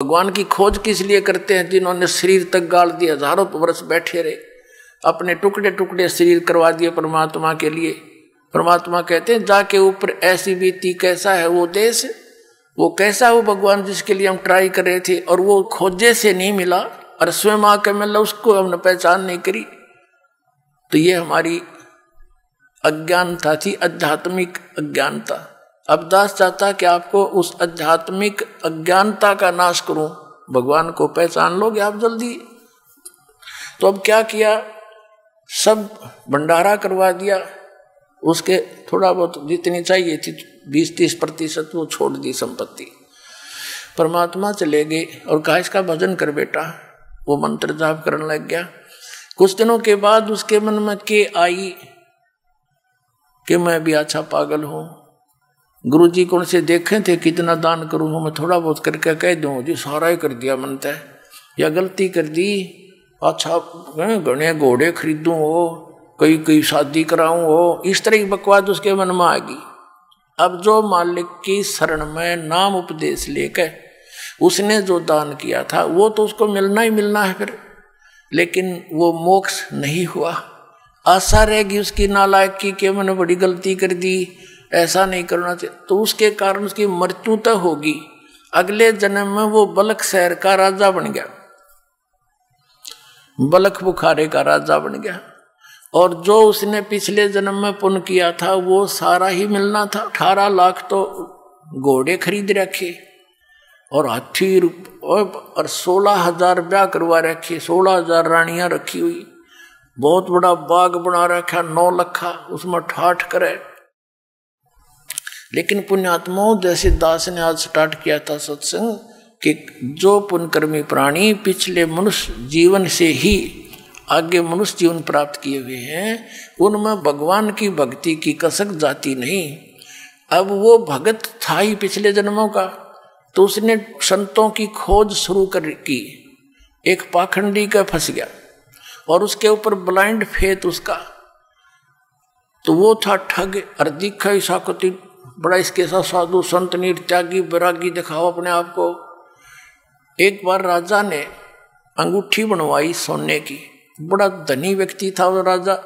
भगवान की खोज किस लिए करते हैं? जिन्होंने शरीर तक गाल दिया हज़ारों वर्ष बैठे रहे, अपने टुकड़े टुकड़े शरीर करवा दिए परमात्मा के लिए। परमात्मा कहते हैं, जाके ऊपर ऐसी बीती कैसा है वो देश? वो कैसा वो भगवान जिसके लिए हम ट्राई कर रहे थे? और वो खोजे से नहीं मिला, और स्वयं आके मिला उसको हमने पहचान नहीं करी। तो ये हमारी अज्ञानता थी, आध्यात्मिक अज्ञानता। अब दास चाहता कि आपको उस आध्यात्मिक अज्ञानता का नाश करूँ। भगवान को पहचान लोगे आप जल्दी। तो अब क्या किया? सब भंडारा करवा दिया। उसके थोड़ा बहुत जितनी चाहिए थी बीस तीस प्रतिशत वो छोड़ दी संपत्ति। परमात्मा चले गए और कहा, इसका भजन कर बेटा। वो मंत्र जाप करने लग गया। कुछ दिनों के बाद उसके मन में के आई कि मैं भी अच्छा पागल हूँ। गुरु जी को उनसे देखे थे, कितना दान करूँ मैं थोड़ा बहुत करके कह दूँ, जी, सारा ही कर दिया मन तय या गलती कर दी? अच्छा घने घोड़े खरीदूँ हो, कई कई शादी कराऊँ हो, इस तरह की बकवाद उसके मन में आ गई अब जो मालिक की शरण में नाम उपदेश लेकर उसने जो दान किया था, वो तो उसको मिलना ही मिलना है फिर। लेकिन वो मोक्ष नहीं हुआ। आशा रहेगी उसकी नालायक कि, मैंने बड़ी गलती कर दी ऐसा नहीं करना चाहिए। तो उसके कारण उसकी मृत्यु तो होगी। अगले जन्म में वो बलक शहर का राजा बन गया। बलख बुखारे का राजा बन गया। और जो उसने पिछले जन्म में पुण्य किया था, वो सारा ही मिलना था। अठारह लाख तो घोड़े खरीद रखे और हाथी और सोलह हज़ार ब्याह करवा रखे, सोलह हज़ार रानियाँ रखी हुई। बहुत बड़ा बाग बना रखा, नौ लखा, उसमें ठाठ करे। लेकिन पुण्यात्माओं जैसे दास ने आज स्टार्ट किया था सत्संग कि जो पुण्यकर्मी प्राणी पिछले मनुष्य जीवन से ही आगे मनुष्य जीवन प्राप्त किए हुए हैं, उनमें भगवान की भक्ति की कसक जाती नहीं। अब वो भगत था ही पिछले जन्मों का तो उसने संतों की खोज शुरू कर की। एक पाखंडी का फंस गया और उसके ऊपर ब्लाइंड फेथ उसका। तो वो था ठग और दिखा ईसाकुति बड़ा इसके साथ साधु संत, नीर त्यागी बैरागी दिखाओ अपने आप को। एक बार राजा ने अंगूठी बनवाई सोने की। बड़ा धनी व्यक्ति था वो राजा।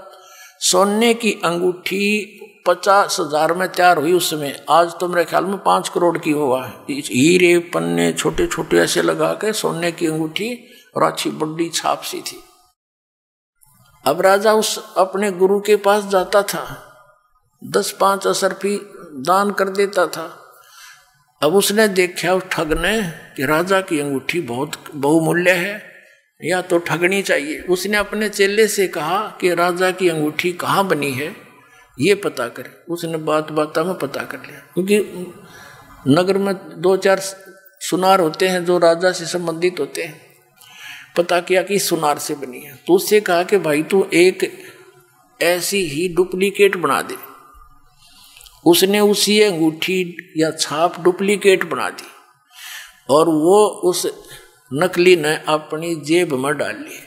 सोने की अंगूठी पचास हज़ार में तैयार हुई उस समय आज तो मेरे ख्याल में पाँच करोड़ की हुआ है। हीरे, पन्ने छोटे छोटे ऐसे लगा के सोने की अंगूठी और अच्छी बड़ी छाप सी थी। अब राजा उस अपने गुरु के पास जाता था। दस पाँच असरफी दान कर देता था। अब उसने देखा उस ठग ने कि राजा की अंगूठी बहुत बहुमूल्य है, या तो ठगनी चाहिए। उसने अपने चेले से कहा कि राजा की अंगूठी कहाँ बनी है, ये पता करे। उसने बात बात में पता कर लिया। क्योंकि नगर में दो चार सुनार होते हैं जो राजा से संबंधित होते हैं। पता किया कि सुनार से बनी है। तो उससे कहा कि भाई तू एक ऐसी ही डुप्लीकेट बना दे। उसने उसी अंगूठी या छाप डुप्लीकेट बना दी और वो उस नकली ने अपनी जेब में डाल। ली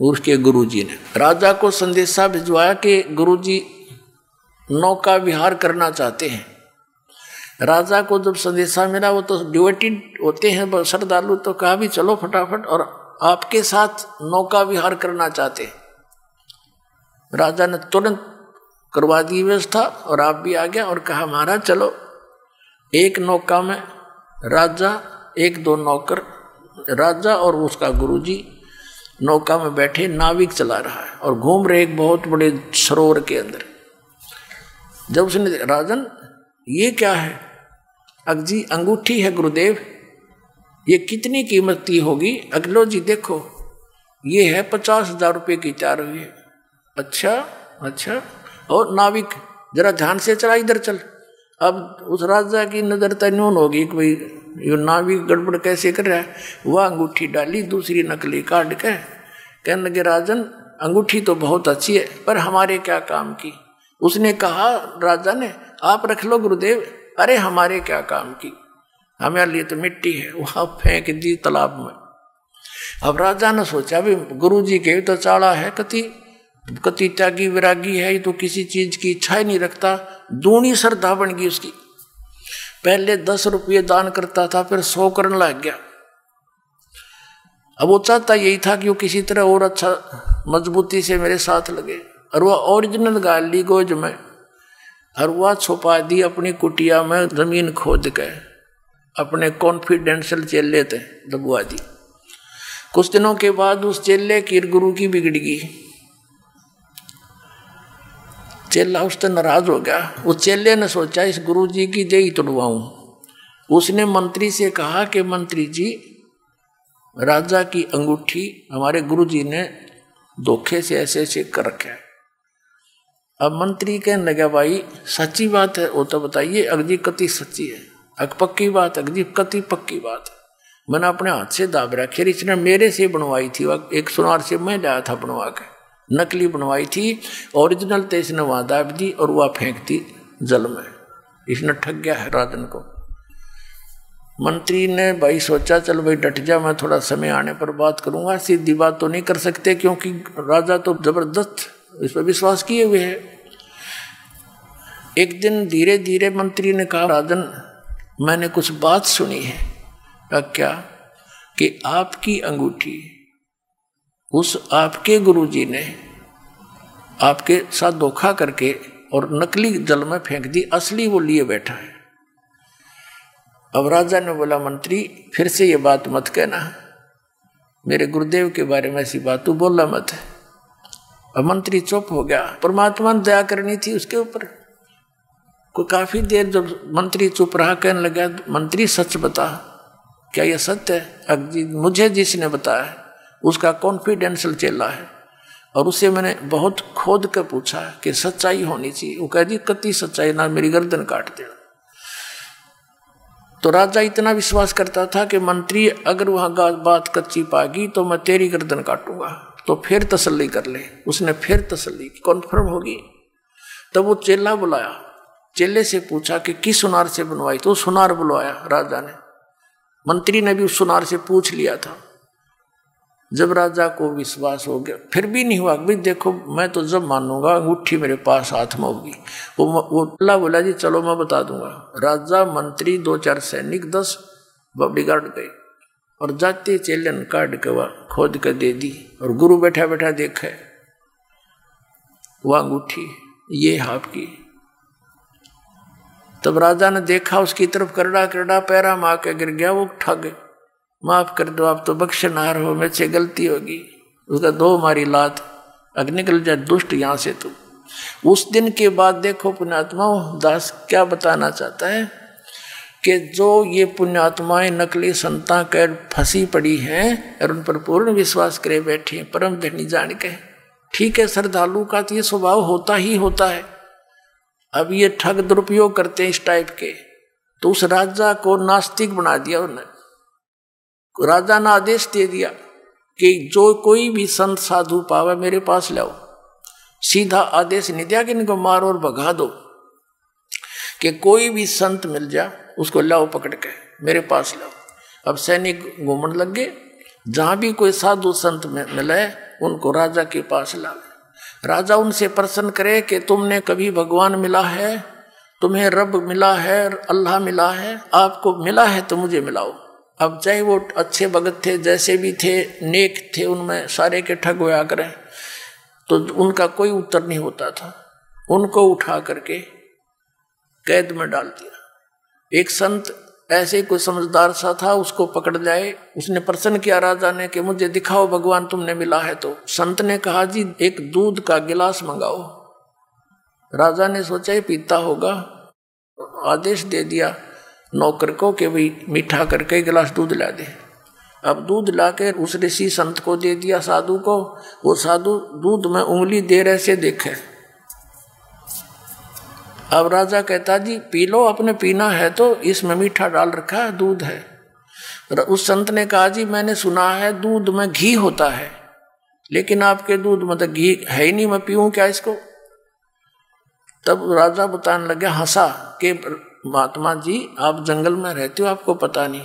उसके गुरुजी ने। राजा को संदेशा भिजवाया कि गुरुजी, नौका विहार करना चाहते हैं। राजा को जब संदेशा मिला, वो तो डिवेटेड होते हैं श्रद्धालु तो कहा भी चलो फटाफट और आपके साथ नौका विहार करना चाहते राजा ने तुरंत करवा दी व्यवस्था और आप भी आ गया और कहा, महाराज, चलो। एक नौका में राजा, एक दो नौकर, राजा और उसका गुरुजी नौका में बैठे, नाविक चला रहा है और घूम रहे एक बहुत बड़े सरोवर के अंदर। जब उसने, राजन, ये क्या है? अगजी अंगूठी है गुरुदेव। ये कितनी कीमत की होगी? अगलो जी, देखो। ये है पचास हज़ार रुपये की चार हुई है अच्छा अच्छा। और नाविक, जरा ध्यान से चला, इधर चल। अब उस राजा की नज़र तनून होगी कि भाई, ये नाविक गड़बड़ कैसे कर रहा है? वह अंगूठी डाली, दूसरी नकली काट के कहने लगे, राजन, अंगूठी तो बहुत अच्छी है, पर हमारे क्या काम की? उसने कहा, राजा ने, आप रख लो गुरुदेव, अरे हमारे क्या काम की? हमारे लिए तो मिट्टी है, वहाँ फेंक दी तालाब में। अब राजा ने सोचा भी गुरु जी के तो चाड़ा है कति कति त्यागी विरागी है तो किसी चीज़ की इच्छा ही नहीं रखता। दूनी श्रद्धा बन गई उसकी। पहले दस रुपये दान करता था, फिर सौ करने लग गया। अब वो चाहता यही था कि वो किसी तरह और अच्छा मजबूती से मेरे साथ लगे। और वह ओरिजिनल गाल ली गोज में, और वह छुपा दी अपनी कुटिया में, ज़मीन खोद के, अपने कॉन्फिडेंशियल चेले थे दबुआ दी। कुछ दिनों के बाद उस चेले की गुरु की बिगड़ गई। चेला उससे नाराज़ हो गया। उस चेले ने सोचा, इस गुरु जी की जय तोड़वाऊं। उसने मंत्री से कहा कि, मंत्री जी, राजा की अंगूठी हमारे गुरु जी ने धोखे से ऐसे ऐसे कर रखे अब मंत्री कहने लगा, भाई, सच्ची बात है, वो तो बताइए, अगजी कति सच्ची है। अग पक्की बात, अगजी कति पक्की बात है। मैंने अपने हाथ से दाब रखे इसने मेरे से बनवाई थी। एक सुनार से मैं लाया था बनवा के। नकली बनवाई थी ओरिजिनल तो इसने वहाँ दाब दी और वह फेंक दी जल में इसने ठग गया है राजन को। मंत्री ने भाई सोचा, चल भाई, डट जा, मैं थोड़ा समय आने पर बात करूँगा। सीधी बात तो नहीं कर सकते क्योंकि राजा तो ज़बरदस्त इस पर विश्वास किए हुए है। एक दिन धीरे धीरे मंत्री ने कहा, राजन, मैंने कुछ बात सुनी है। क्या? कि आपकी अंगूठी उस आपके गुरुजी ने आपके साथ धोखा करके और नकली जल में फेंक दी, असली वो लिए बैठा है। अब राजा ने बोला, मंत्री, फिर से ये बात मत कहना। मेरे गुरुदेव के बारे में ऐसी बात तू बोला मत। अब मंत्री चुप हो गया। परमात्मा ने दया करनी थी उसके ऊपर। कोई काफ़ी देर जब मंत्री चुप रहा, कहने लगा, मंत्री, सच बता। क्या यह सत्य है? मुझे जिसने बताया उसका कॉन्फिडेंशियल चेला है। और उसे मैंने बहुत खोद कर पूछा कि सच्चाई होनी चाहिए। वो कह दी कति सच्चाई ना मेरी गर्दन काट दे। तो राजा इतना विश्वास करता था कि, मंत्री, अगर वहाँ बात कच्ची पागी तो मैं तेरी गर्दन काटूँगा। तो फिर तसल्ली कर ले। उसने फिर तसल्ली कॉन्फर्म होगी तब वो चेला बुलाया। चेले से पूछा कि, किस सुनार से बनवाई? तो सुनार बुलवाया राजा ने। मंत्री ने भी उस सुनार से पूछ लिया था। जब राजा को विश्वास हो गया, फिर भी नहीं हुआ। भाई देखो, मैं तो जब मानूँगा, अंगूठी मेरे पास हाथ में होगी। वो वो अल्लाह बोला, जी, चलो मैं बता दूँगा। राजा, मंत्री, दो चार सैनिक, दस बबड़ी गार्ड गए और जाते चेलन काट के वह खोद के दे दी और गुरु बैठा बैठा देखे। वह अंगूठी, ये आपकी तब राजा ने देखा, उसकी तरफ़ करड़ा करड़ा पैरा मार के गिर गया, वो ठग माफ़ कर दो, आप तो बख्शनार हो, मेरे से गलती होगी। उसका दो मारी लात अग निकल जाए दुष्ट यहाँ से तू। उस दिन के बाद देखो पुण्यात्मा दास क्या बताना चाहता है कि जो ये पुण्यात्माएँ नकली संता कर फंसी पड़ी हैं और उन पर पूर्ण विश्वास करे बैठी हैं, परम धनी जान के ठीक है, श्रद्धालु का तो ये स्वभाव होता ही होता है। अब ये ठग दुरुपयोग करते हैं इस टाइप के। तो उस राजा को नास्तिक बना दिया उन्होंने। राजा ने आदेश दे दिया कि जो कोई भी संत साधु पावे मेरे पास लाओ। सीधा आदेश नहीं दिया कि इनको मारो और भगा दो कि कोई भी संत मिल जा, उसको लाओ पकड़ के, मेरे पास लाओ। अब सैनिक घूमने लग गए जहाँ भी कोई साधु संत मिले, उनको राजा के पास लाओ राजा उनसे प्रसन्न करे कि तुमने कभी भगवान मिला है, तुम्हें रब मिला है अल्लाह मिला है, आपको मिला है तो मुझे मिलाओ। अब चाहे वो अच्छे भगत थे, जैसे भी थे, नेक थे, उनमें सारे के ठग हुआ करें तो उनका कोई उत्तर नहीं होता था। उनको उठा करके कैद में डाल दिया। एक संत ऐसे कोई समझदार सा था, उसको पकड़ जाए, उसने प्रश्न किया राजा ने कि मुझे दिखाओ, भगवान तुमने मिला है तो। संत ने कहा, जी, एक दूध का गिलास मंगाओ। राजा ने सोचा पीता होगा। आदेश दे दिया। नौकर को कि भाई मीठा करके गिलास दूध ला दे। अब दूध लाकर उस ऋषि संत को दे दिया, साधु को। वो साधु दूध में उंगली दे रहे से देखे। अब राजा कहता, जी, पी लो अपने पीना है तो इसमें मीठा डाल रखा है, दूध है। उस संत ने कहा, जी, मैंने सुना है, दूध में घी होता है, लेकिन आपके दूध में तो घी है ही नहीं, मैं पीऊँ क्या इसको? तब राजा बताने लगे, हंसा, कि महात्मा जी, आप जंगल में रहते हो, आपको पता नहीं।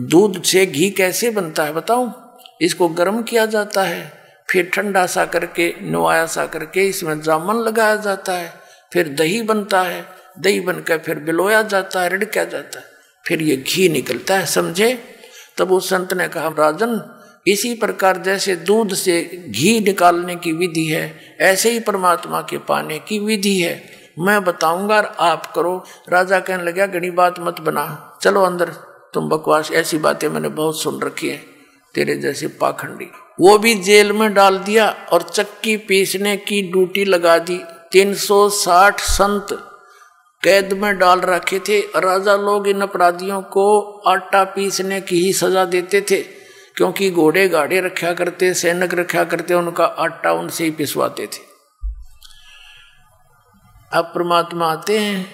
दूध से घी कैसे बनता है बताऊँ? इसको गर्म किया जाता है, फिर ठंडा सा करके नुआया सा करके, इसमें जामन लगाया जाता है, फिर दही बनता है। दही बनकर फिर बिलोया जाता है, रिड़का जाता है, फिर ये घी निकलता है, समझे? तब उस संत ने कहा, राजन, इसी प्रकार जैसे दूध से घी निकालने की विधि है, ऐसे ही परमात्मा के पाने की विधि है। मैं बताऊँगा आप करो। राजा कहने लगे घनी बात मत बना। चलो अंदर। तुम बकवास, ऐसी बातें मैंने बहुत सुन रखी है, तेरे जैसे पाखंडी। वो भी जेल में डाल दिया और चक्की पीसने की ड्यूटी लगा दी। 360 संत कैद में डाल रखे थे। राजा लोग इन अपराधियों को आटा पीसने की ही सजा देते थे, क्योंकि घोड़े गाड़े रखा करते, सैनिक रखा करते, उनका आटा उनसे ही पिसवाते थे। अब परमात्मा आते हैं,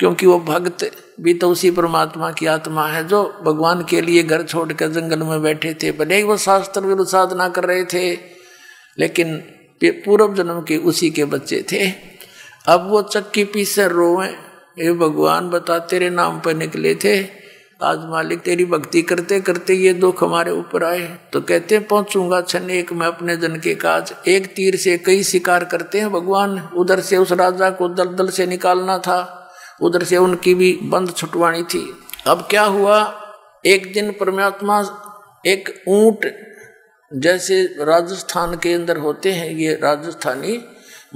क्योंकि वो भक्त भी तो उसी परमात्मा की आत्मा है, जो भगवान के लिए घर छोड़कर जंगल में बैठे थे। भले ही वो शास्त्र विरुद्ध साधना कर रहे थे, लेकिन पूर्व जन्म के उसी के बच्चे थे। अब वो चक्की पीस रोए ये भगवान, बता तेरे नाम पर निकले थे। आज मालिक तेरी भक्ति करते करते ये दुख हमारे ऊपर आए तो कहते हैं, पहुंचूँगा छन एक में अपने जन के काज। एक तीर से कई शिकार करते हैं भगवान। उधर से उस राजा को दलदल से निकालना था। उधर से उनकी भी बंद छुटवानी थी। अब क्या हुआ? एक दिन परमात्मा एक ऊँट जैसे राजस्थान के अंदर होते हैं, ये राजस्थानी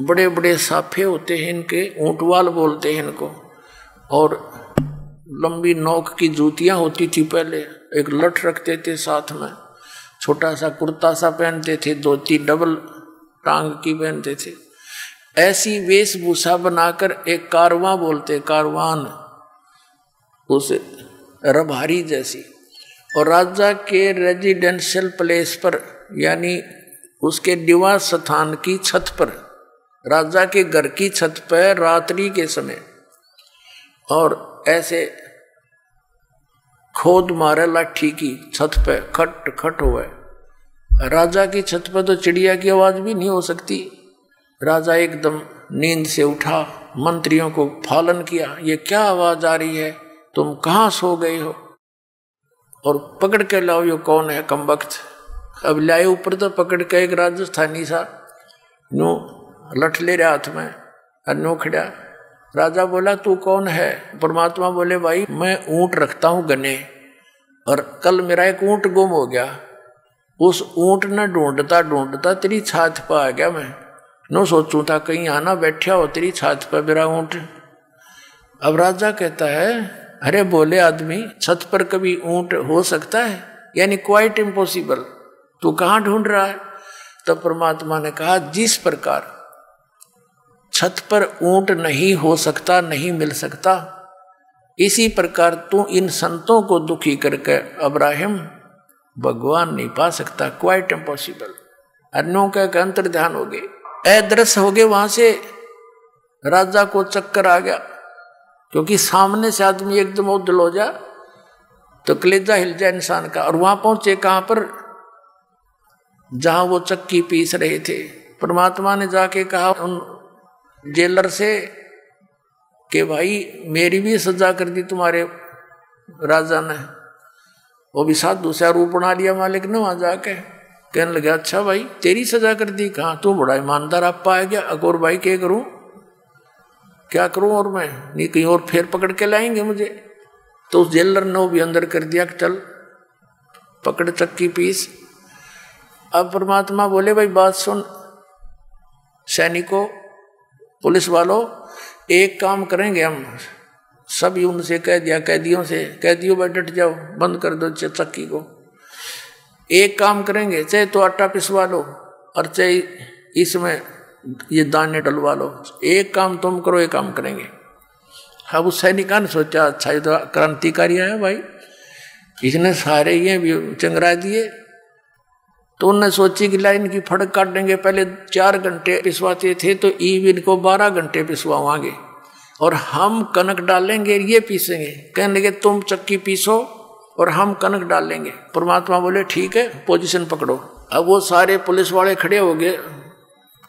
बड़े बड़े साफे होते हैं इनके, ऊंटवाल बोलते हैं इनको। और लंबी नोक की जूतियाँ होती थी पहले, एक लठ रखते थे साथ में, छोटा सा कुर्ता सा पहनते थे, धोती डबल टांग की पहनते थे। ऐसी वेशभूषा बनाकर एक कारवां बोलते, कारवान, उस रभारी जैसी। और राजा के रेजिडेंशियल प्लेस पर, यानी उसके निवास स्थान की छत पर, राजा के घर की छत पर रात्रि के समय, और ऐसे खोद मारे लाठी की छत पे, खट खट हुआ राजा की छत पे तो चिड़िया की आवाज़ भी नहीं हो सकती। राजा एकदम नींद से उठा, मंत्रियों को फालन किया, ये क्या आवाज़ आ रही है? तुम कहाँ सो गए हो? और पकड़ के लाओ, ये कौन है कम वक्त अब लाए ऊपर तो पकड़ के एक राजस्थानी सा, नो लठ ले रहा हाथ में, और नो खड़ा। राजा बोला, तू कौन है? परमात्मा बोले, भाई, मैं ऊँट रखता हूँ गने और कल मेरा एक ऊँट गुम हो गया। उस ऊँट ने ढूंढता ढूंढता तेरी छात पर आ गया मैं। नो सोचू था कहीं आना बैठा हो तेरी छात पर मेरा ऊँट। अब राजा कहता है, अरे बोले आदमी, छत पर कभी ऊँट हो सकता है? यानी क्वाइट इम्पॉसिबल तू कहाँ ढूंढ रहा है? तब परमात्मा ने कहा, जिस प्रकार छत पर ऊँट नहीं हो सकता, नहीं मिल सकता। इसी प्रकार तू इन संतों को दुखी करके अब्राहिम, भगवान नहीं पा सकता। क्वाइट इम्पॉसिबल अन्यों का अंतर ध्यान हो गए अदृश्य हो गए वहाँ से राजा को चक्कर आ गया। क्योंकि सामने से आदमी एकदम उदल हो जा तो कलेजा हिल जाए इंसान का। और वहाँ पहुँचे कहाँ पर? जहाँ वो चक्की पीस रहे थे। परमात्मा ने जाके कहा, उन जेलर से कि भाई, मेरी भी सजा कर दी, तुम्हारे राजा ने। वो भी साथ दूसरा रूप बना लिया मालिक ने वहाँ जाके। कहने लगे अच्छा भाई, तेरी सजा कर दी, कहा? तू बड़ा ईमानदार, आप पाया गया अकोर भाई, क्या करूँ? क्या करूँ और मैं? नहीं, कहीं और फिर पकड़ के लाएँगे मुझे? तो उस जेलर ने वो भी अंदर कर दिया कि चल, पकड़ चक्की पीस। अब परमात्मा बोले, भाई, बात सुन, सैनिकों पुलिस वालों एक काम करेंगे हम। सभी उनसे कह दिया कैदियों से, कैदियों पर डट जाओ, बंद कर दो चक्की को। एक काम करेंगे, चाहे तो आटा पिसवा लो और चाहे इसमें ये दाने डलवा लो। एक काम तुम करो, एक काम करेंगे। अब उस सैनिका ने सोचा अच्छा ये तो क्रांतिकारी है भाई। इसने सारे ये चंगरा दिए। तो उनने सोची कि लाइन की फड़क काट देंगे, पहले चार घंटे पिसवाते थे तो ईव इनको बारह घंटे पिसवाओगे और हम कनक डालेंगे, ये पीसेंगे। कहने लगे, तुम चक्की पीसो और हम कनक डालेंगे। परमात्मा बोले, ठीक है पोजीशन पकड़ो। अब वो सारे पुलिस वाले खड़े हो गए।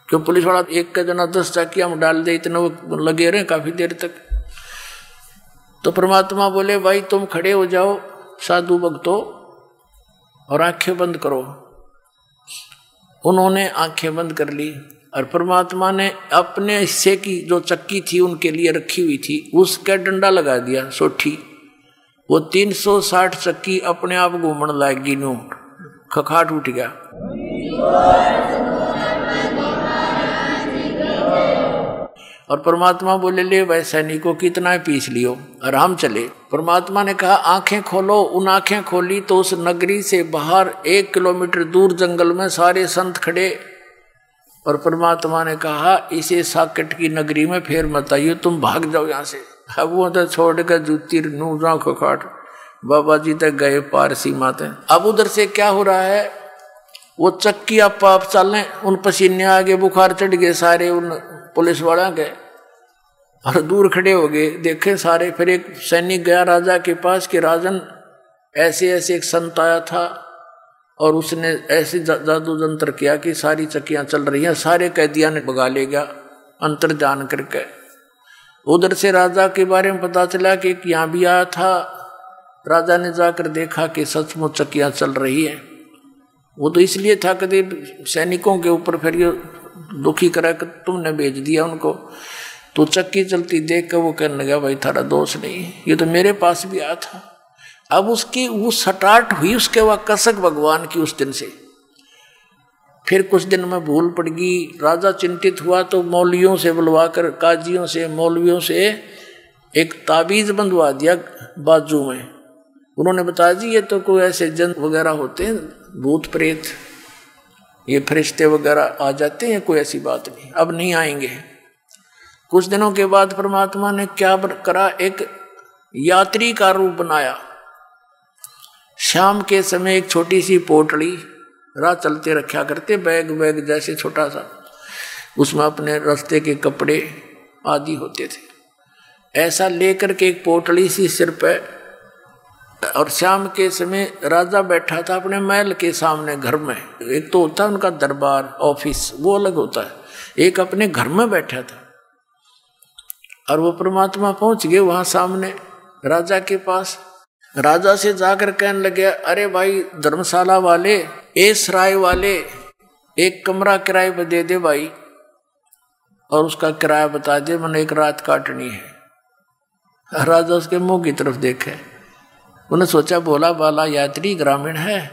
क्यों, पुलिस वाला एक का जना दस चक्की हम डाल दे, इतने वो लगे रहे काफ़ी देर तक। तो परमात्मा बोले, भाई, तुम खड़े हो जाओ, साधु भक्तो, और आँखें बंद करो। उन्होंने आँखें बंद कर ली और परमात्मा ने अपने हिस्से की जो चक्की थी उनके लिए रखी हुई थी, उसका डंडा लगा दिया, सोठी। वो 360 चक्की अपने आप घूमने लायक नू खखाट उठ गया। और परमात्मा बोले, ले भाई सैनिकों कितना पीस लियो, आराम चले। परमात्मा ने कहा, आँखें खोलो। उन आँखें खोली तो उस नगरी से बाहर एक किलोमीटर दूर जंगल में सारे संत खड़े। और परमात्मा ने कहा, इसे साकेट की नगरी में फेर मत आइयो, तुम भाग जाओ यहाँ से। अब वो तो छोड़ कर जूती नू जा खखाट बाबा जी तक गए पार सीमा अब उधर से क्या हो रहा है? वो चक्की आप पाप चल, उन पसीने आगे बुखार चढ़ गए सारे, उन पुलिस वाला गए और दूर खड़े हो गए। देखे सारे, फिर एक सैनिक गया राजा के पास कि राजन, ऐसे ऐसे एक संत आया था और उसने ऐसे जादू जंत्र किया कि सारी चक्कियाँ चल रही हैं, सारे कैदिया ने भगा ले गया अंतर जान करके। उधर से राजा के बारे में पता चला कि एक यहाँ भी आया था। राजा ने जाकर देखा कि सचमुच चक्कियाँ चल रही है। वो तो इसलिए था कभी सैनिकों के ऊपर फिर ये दुखी करा कर तुमने भेज दिया उनको। तो चक्की चलती देख कर वो कहने लगा, भाई, थारा दोष नहीं ये तो मेरे पास भी आया था। अब उसकी, वो सटाट हुई उसके वह कसक भगवान की उस दिन से। फिर कुछ दिन में भूल पड़ गई। राजा चिंतित हुआ तो मौलवियों से बुलवा कर काजियों से, मौलवियों से एक ताबीज बंधवा दिया बाजू में। उन्होंने बताया, जी, ये तो कोई ऐसे जन वगैरह होते हैं, भूत प्रेत। ये फरिश्ते वगैरह आ जाते हैं, कोई ऐसी बात नहीं। अब नहीं आएँगे। कुछ दिनों के बाद परमात्मा ने क्या करा? एक यात्री का रूप बनाया। शाम के समय एक छोटी सी पोटली राह चलते रखा करते बैग बैग जैसे छोटा सा उसमें अपने रास्ते के कपड़े आदि होते थे। ऐसा लेकर के एक पोटली सी सिर पे और शाम के समय राजा बैठा था अपने महल के सामने घर में। एक तो होता है उनका दरबार, ऑफ़िस, वो अलग होता है। एक अपने घर में बैठा था। और वो परमात्मा पहुँच गए वहाँ सामने राजा के पास। राजा से जाकर कहने लगे, अरे भाई, धर्मशाला वाले ए सराय वाले, एक कमरा किराए पर दे दे भाई, और उसका किराया बता दे, मैंने एक रात काटनी है। राजा उसके मुँह की तरफ़ देखे। उन्हें सोचा बोला बाला यात्री ग्रामीण है,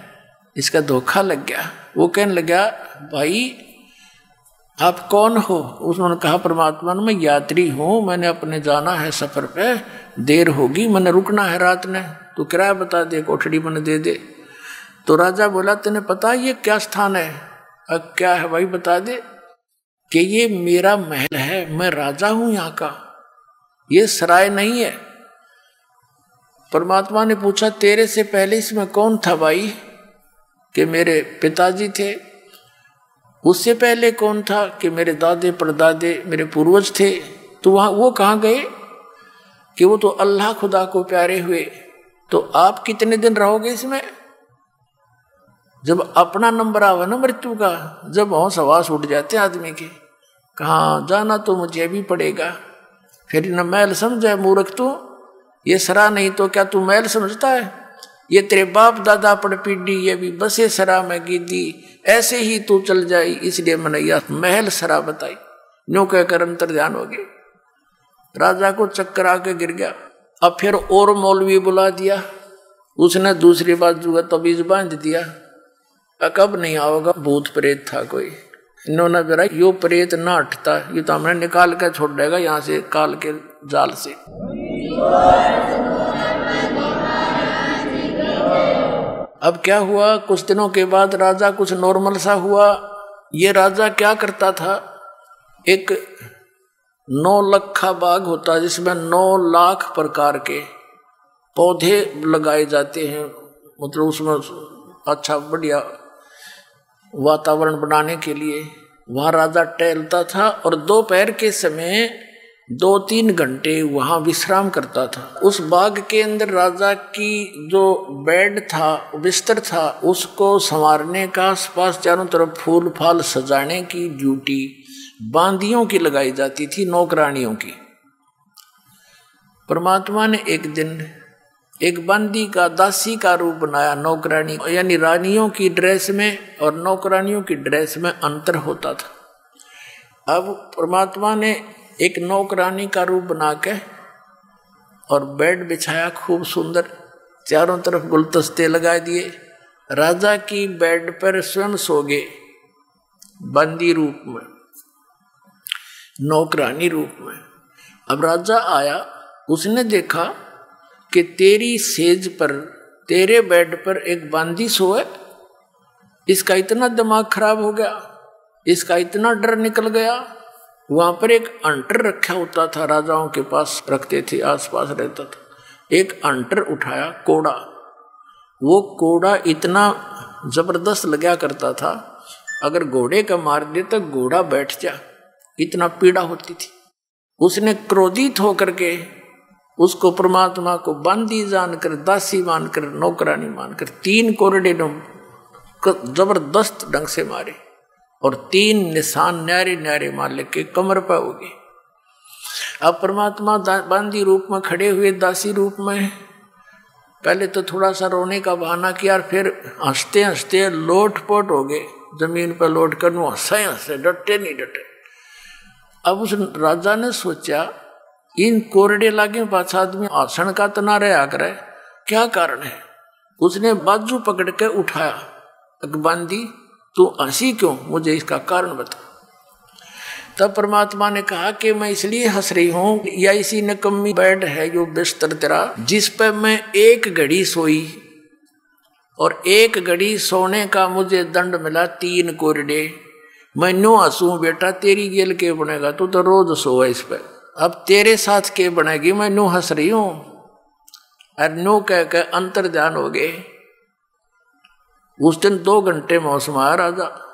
इसका धोखा लग गया। वो कहने लगा, भाई, आप कौन हो? उसने कहा, परमात्मा ने मैं यात्री हूँ, मैंने अपने जाना है सफ़र पे, देर होगी, मैंने रुकना है रात ने तो किराया बता दे, कोठड़ी मैंने दे दे। तो राजा बोला, तेने पता ये क्या स्थान है? अब क्या है भाई, बता दे कि ये मेरा महल है, मैं राजा हूँ यहाँ का। ये सराय नहीं है परमात्मा ने पूछा, तेरे से पहले इसमें कौन था भाई? कि मेरे पिताजी थे। उससे पहले कौन था कि मेरे दादे, परदादे, मेरे पूर्वज थे? तो वहाँ, वो कहाँ गए? कि वो तो अल्लाह खुदा को प्यारे हुए। तो आप कितने दिन रहोगे इसमें? जब अपना नंबर आवा ना मृत्यु का, जब होश हवास उठ जाते आदमी के। कहा, जाना तो मुझे भी पड़ेगा। फिर न मैल समझे, मूर्ख तू। ये सरा नहीं तो क्या तू मैल समझता है? ये तेरे बाप दादा पड़ पीढ़ी, ये भी बसे सरा में दी ऐसे ही तू चल जाई, इसलिए मैंने यह महल सरा बताई। न्यू कहकर अंतर ध्यान हो गए राजा को चक्कर आके गिर गया। अब फिर और मौलवी बुला दिया। उसने दूसरी बात जो तबीज बाँध दिया। कब नहीं आओगा? भूत प्रेत था कोई। इन्होंने बेरा यो प्रेत ना हटता, ये तो हमने निकाल कर छोड़ देगा यहाँ से काल के जाल से। अब क्या हुआ? कुछ दिनों के बाद राजा कुछ नॉर्मल सा हुआ। ये राजा क्या करता था? एक नौ लखा बाग होता, जिसमें नौ लाख प्रकार के पौधे लगाए जाते हैं। मतलब उसमें अच्छा बढ़िया वातावरण बनाने के लिए। वहाँ राजा टहलता था और दोपहर के समय दो तीन घंटे वहाँ विश्राम करता था। उस बाग के अंदर राजा की जो बेड था, बिस्तर था, उसको संवारने का आसपास चारों तरफ़ फूल फाल सजाने की ड्यूटी बांदियों की लगाई जाती थी, नौकरानियों की। परमात्मा ने एक दिन एक बंदी का, दासी का रूप बनाया नौकरानी। यानी रानियों की ड्रेस में और नौकरानियों की ड्रेस में अंतर होता था। अब परमात्मा ने एक नौकरानी का रूप बना के और बेड बिछाया खूब सुंदर, चारों तरफ़ गुलदस्ते लगा दिए। राजा की बेड पर स्वयं सो गए, बंदी रूप में, नौकरानी रूप में। अब राजा आया, उसने देखा कि तेरी सेज पर, तेरे बेड पर एक बांदी सोए, इसका इतना दिमाग खराब हो गया, इसका इतना डर निकल गया। वहाँ पर एक अंटर रखा होता था, राजाओं के पास रखते थे, आसपास रहता था। एक अंटर उठाया, कोड़ा। वो कोड़ा इतना ज़बरदस्त लगा करता था, अगर घोड़े का मार दे तो घोड़ा बैठ जा। इतना पीड़ा होती थी। उसने क्रोधित होकर के उसको परमात्मा को बंदी जानकर, दासी मानकर, नौकरानी मानकर, तीन कोरडे ज़बरदस्त ढंग से मारे और तीन निशान न्यारे न्यारे मार लेके कमर पर हो गए। अब परमात्मा बांदी रूप में खड़े हुए, दासी रूप में पहले तो थोड़ा सा रोने का बहाना किया और फिर हँसते हँसते लोट पोट हो गए। ज़मीन पर लोट कर हंसे हंसे, डटे नहीं डटे। अब उस राजा ने सोचा इन कोरडे लागे पास आदमी आसन का तना रहा। करे क्या कारण है? उसने बाजू पकड़ के उठाया। अकबांदी, तू हँसी क्यों? मुझे इसका कारण बता। तब परमात्मा ने कहा कि मैं इसलिए हंस रही हूँ या इसी नकम्मी बेड है जो बिस्तर तेरा, जिस पर मैं एक घड़ी सोई। और एक घड़ी सोने का मुझे दंड मिला तीन कोरडे। मैं नो हंसू, बेटा, तेरी गेल के बनेगा, तू तो रोज सो इस पर अब तेरे साथ के बनेगी, मैं नू हंस रही हूँ। और नो कह के अंतर ध्यान हो गए। उस दिन दो घंटे मौसम आया राजा।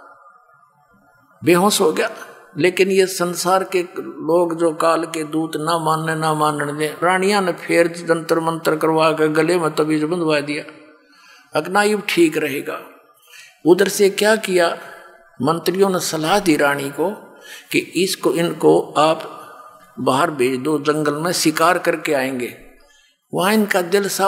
बेहोश हो गया। लेकिन ये संसार के लोग जो काल के दूत ना मानने ना मानने दे, रानिया ने फेर जंतर मंत्र करवा के गले में तबीज बंधवा दिया। अगना युग ठीक रहेगा। उधर से क्या किया? मंत्रियों ने सलाह दी रानी को कि इसको, इनको आप बाहर भेज दो, जंगल में शिकार करके आएँगे। वहाँ इनका दिल सा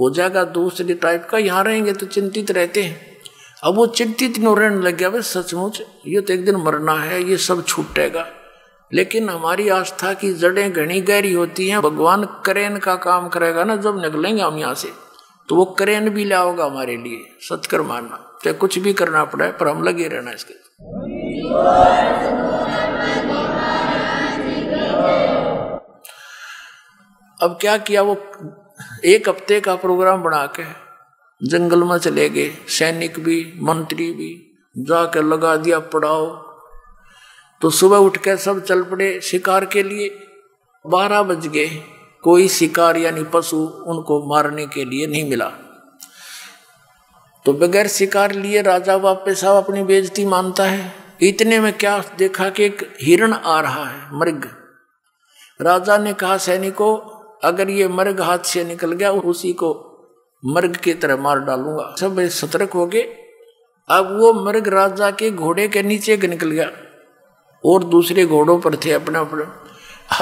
हो जाएगा, दूसरे टाइप का यहाँ रहेंगे तो चिंतित रहते हैं। अब वो चिंतित नहीं रहने लग? गया बस सचमुच, ये तो एक दिन मरना है, ये सब छूटेगा। लेकिन हमारी आस्था की जड़ें घनी गहरी होती हैं। भगवान करेन का काम करेगा ना, जब निकलेंगे हम यहाँ से तो वो करेन भी लाओगा हमारे लिए सत्कर मानना। चाहे कुछ भी करना पड़े, पर हम लगे रहना इसके। अब क्या किया वो? एक हफ़्ते का प्रोग्राम बना के जंगल में चले गए। सैनिक भी, मंत्री भी जाकर लगा दिया पड़ाव। तो सुबह उठ के सब चल पड़े शिकार के लिए। बारह बज गए। कोई शिकार यानी पशु उनको मारने के लिए नहीं मिला। तो बगैर शिकार लिए राजा वापस साहब अपनी बेजती मानता है। इतने में क्या देखा कि एक हिरण आ रहा है, मृग। राजा ने कहा, सैनिकों, अगर ये मर्ग हाथ से निकल गया, उसी को मर्ग की तरह मार डालूँगा। सब सतर्क हो गए। अब वो मर्ग राजा के घोड़े के नीचे निकल गया और दूसरे घोड़ों पर थे अपने अपने।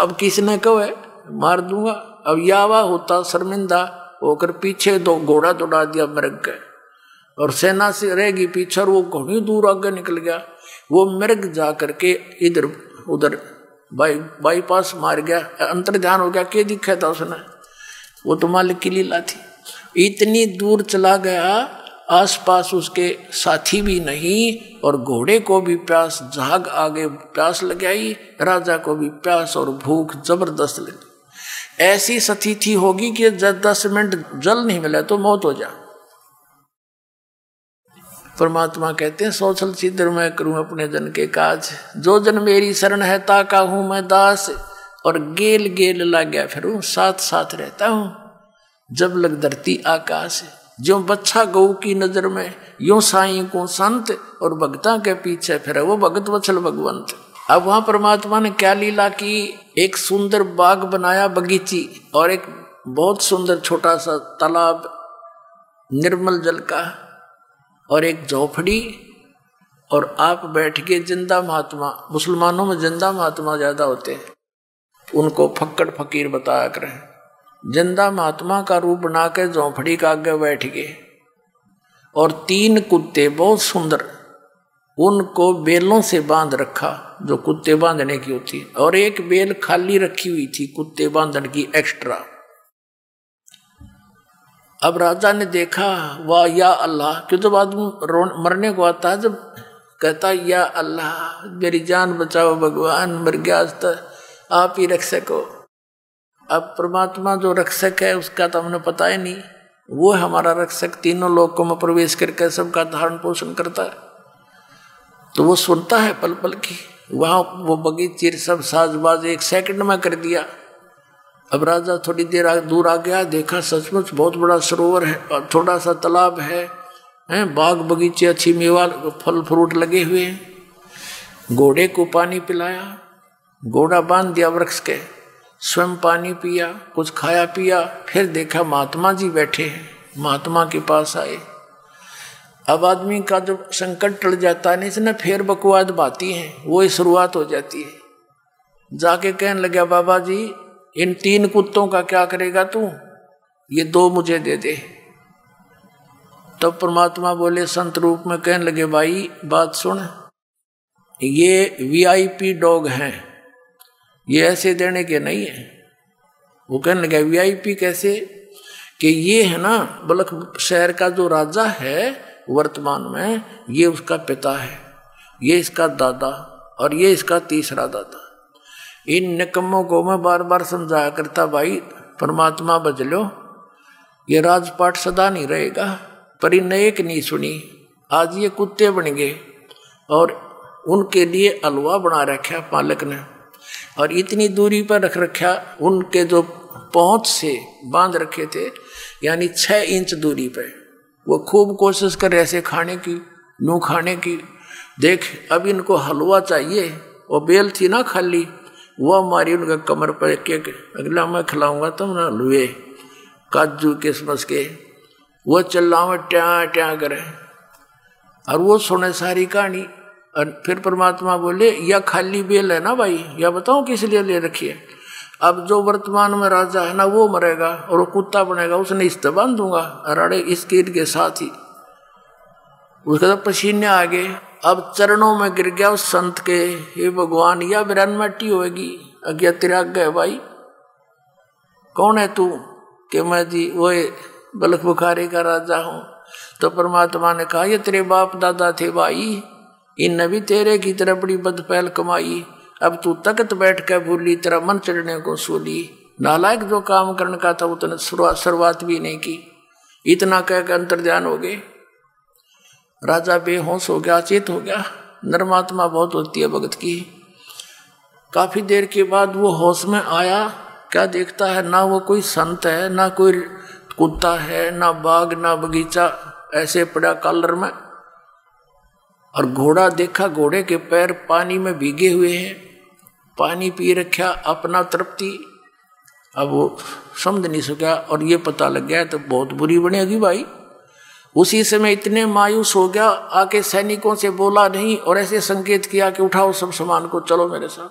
अब किसने कहो है मार दूँगा। अब यावा होता, शर्मिंदा होकर पीछे दो घोड़ा दौड़ा दिया मृग के। और सेना से रहेगी पीछे और वो घोड़ी दूर आगे निकल गया। वो मृग जा करके इधर, उधर बाई, बाईपास मार गया अंतर ध्यान हो गया के दिखा था उसने? वो तो मालिक की लीला थी। इतनी दूर चला गया, आसपास उसके साथी भी नहीं और घोड़े को भी प्यास झाग आगे प्यास लग आई, राजा को भी प्यास और भूख ज़बरदस्त लगी। ऐसी स्थिति होगी कि जब दस मिनट जल नहीं मिला तो मौत हो जा। परमात्मा कहते हैं सोचल सिद्धर मैं करूँ अपने जन के काज। जो जन मेरी शरण है, ताका हूँ मैं दास। और गेल गेल लग गया फिर साथ साथ रहता हूँ। जब लग धरती आकाश जो बच्चा गऊ की नज़र में, यो साई को संत और भक्ता के पीछे, फिर वो भगत वचल भगवंत। अब वहाँ परमात्मा ने क्या लीला की? एक सुंदर बाग बनाया बगीची और एक बहुत सुंदर छोटा सा तालाब, निर्मल जल का। और एक झोपड़ी और आप बैठ के ज़िंदा महात्मा, मुसलमानों में ज़िंदा महात्मा ज़्यादा होते हैं। उनको फक्कड़ फकीर बताया करें। ज़िंदा महात्मा का रूप बना के झोंपड़ी का आगे बैठ गए और तीन कुत्ते बहुत सुंदर, उनको बेलों से बाँध रखा, जो कुत्ते बांधने की होती और एक बेल खाली रखी हुई थी, कुत्ते बांधने की एक्स्ट्रा अब राजा ने देखा, वाह, या अल्लाह। क्यों तो बाद मरने को आता है, जब कहता या अल्लाह, मेरी जान बचाओ, भगवान, मर गया तो आप ही रख सको अब परमात्मा जो रक्षक है, उसका तो हमने पता ही नहीं। वो हमारा रक्षक, तीनों लोगों में प्रवेश करके सबका धारण पोषण करता है। तो वो सुनता है पल पल की, वहाँ वो बगीचे सब साजबाज एक सेकंड में कर दिया। अब राजा थोड़ी देर दूर आ गया, देखा सचमुच बहुत बड़ा सरोवर है और थोड़ा सा तालाब है, हैं, बाग बगीचे, अच्छी मेवा फल फ्रूट लगे हुए हैं। घोड़े को पानी पिलाया, घोड़ा बाँध दिया वृक्ष के, स्वयं पानी पिया, कुछ खाया पिया, फिर देखा महात्मा जी बैठे हैं, महात्मा के पास आए। अब आदमी का जो संकट टल जाता है इसने फिर बकवाद बाती है, वो ही शुरुआत हो जाती है। जाके कहने लगा बाबा जी इन तीन कुत्तों का क्या करेगा तू? ये दो मुझे दे दे। तब परमात्मा बोले, संत रूप में कहने लगे, भाई, बात सुन। ये वीआईपी डॉग हैं। ये ऐसे देने के नहीं है। वो कहने लगे वीआईपी कैसे? कि ये है ना, बलख शहर का जो राजा है, वर्तमान में, ये उसका पिता है। ये इसका दादा और ये इसका तीसरा दादा। इन निकम्मों को मैं बार बार समझाया करता भाई, परमात्मा बज लो ये राजपाट सदा नहीं रहेगा, पर इन एक नहीं सुनी। आज ये कुत्ते बन गए और उनके लिए अलवा बना रखा पालक ने। और इतनी दूरी पर रख रखा, उनके जो पहुँच से बाँध रखे थे, यानी छः इंच दूरी पर वो खूब कोशिश कर रहे ऐसे खाने की नू खाने की। देख, अब इनको हलवा चाहिए और बेल थी ना खाली वो हमारी उनका कमर पर एक अगला मैं खिलाऊँगा, तुम ना लुए, काजू, किसमस के। वो चिल्लावे ट्या ट्या करे। और वो सुने सारी कहानी, और फिर परमात्मा बोले या खाली बेल है ना भाई या बताओ किस लिए ले रखी है? अब जो वर्तमान में राजा है ना, वो मरेगा, और वो कुत्ता बनेगा, उसने इस दूँगा अराड़े इस कीट के साथ ही। उसका तो पसीने आ गए अब चरणों में गिर गया उस संत के। हे भगवान या बिरन मट्टी होगी अज्ञा तिराग गए, भाई। कौन है तू? कि मैं जी, वो बलख बुखारी का राजा हूँ। तो परमात्मा ने कहा, ये तेरे बाप दादा थे भाई। इन भी तेरे की तरह बड़ी बदपहल कमाई। अब तू तकत बैठ कर भूली, तेरा मन चढ़ने को सूली। नालायक जो काम करने का था उसने शुरुआत शुरुआत भी नहीं की। इतना कह के अंतर ध्यान हो गए। राजा बेहोश हो गया, अचेत हो गया। नरमात्मा बहुत होती है भगत की। काफ़ी देर के बाद वो होश में आया, क्या देखता है, ना वो कोई संत है, ना कोई कुत्ता है, ना बाग ना बगीचा, ऐसे पड़ा कलर में। और घोड़ा देखा, घोड़े के पैर पानी में भीगे हुए हैं। पानी पी रखा, अपना तृप्ति। अब वो समझ नहीं सका, और ये पता लग गया तो बहुत बुरी बनेगी भाई। उसी समय इतने मायूस हो गया, आके सैनिकों से बोला नहीं और ऐसे संकेत किया कि उठाओ सब सामान को, चलो मेरे साथ।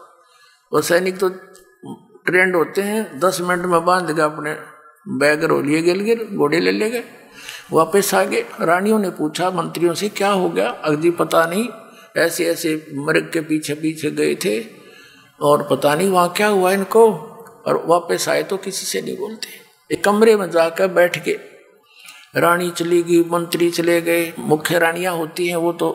वो सैनिक तो ट्रेंड होते हैं, दस मिनट में बाँध गया अपने, बैग रो लिए गल गिर घोड़े ले ले गए। वापस आ गए। रानियों ने पूछा, मंत्रियों से क्या हो गया? अगदी पता नहीं। ऐसे ऐसे मृग के पीछे पीछे गए थे और पता नहीं वहाँ क्या हुआ इनको। और वापस आए तो किसी से नहीं बोलते। एक कमरे में जाकर बैठ के रानी चली गई, मंत्री चले गए, मुख्य रानियाँ होती हैं, वो तो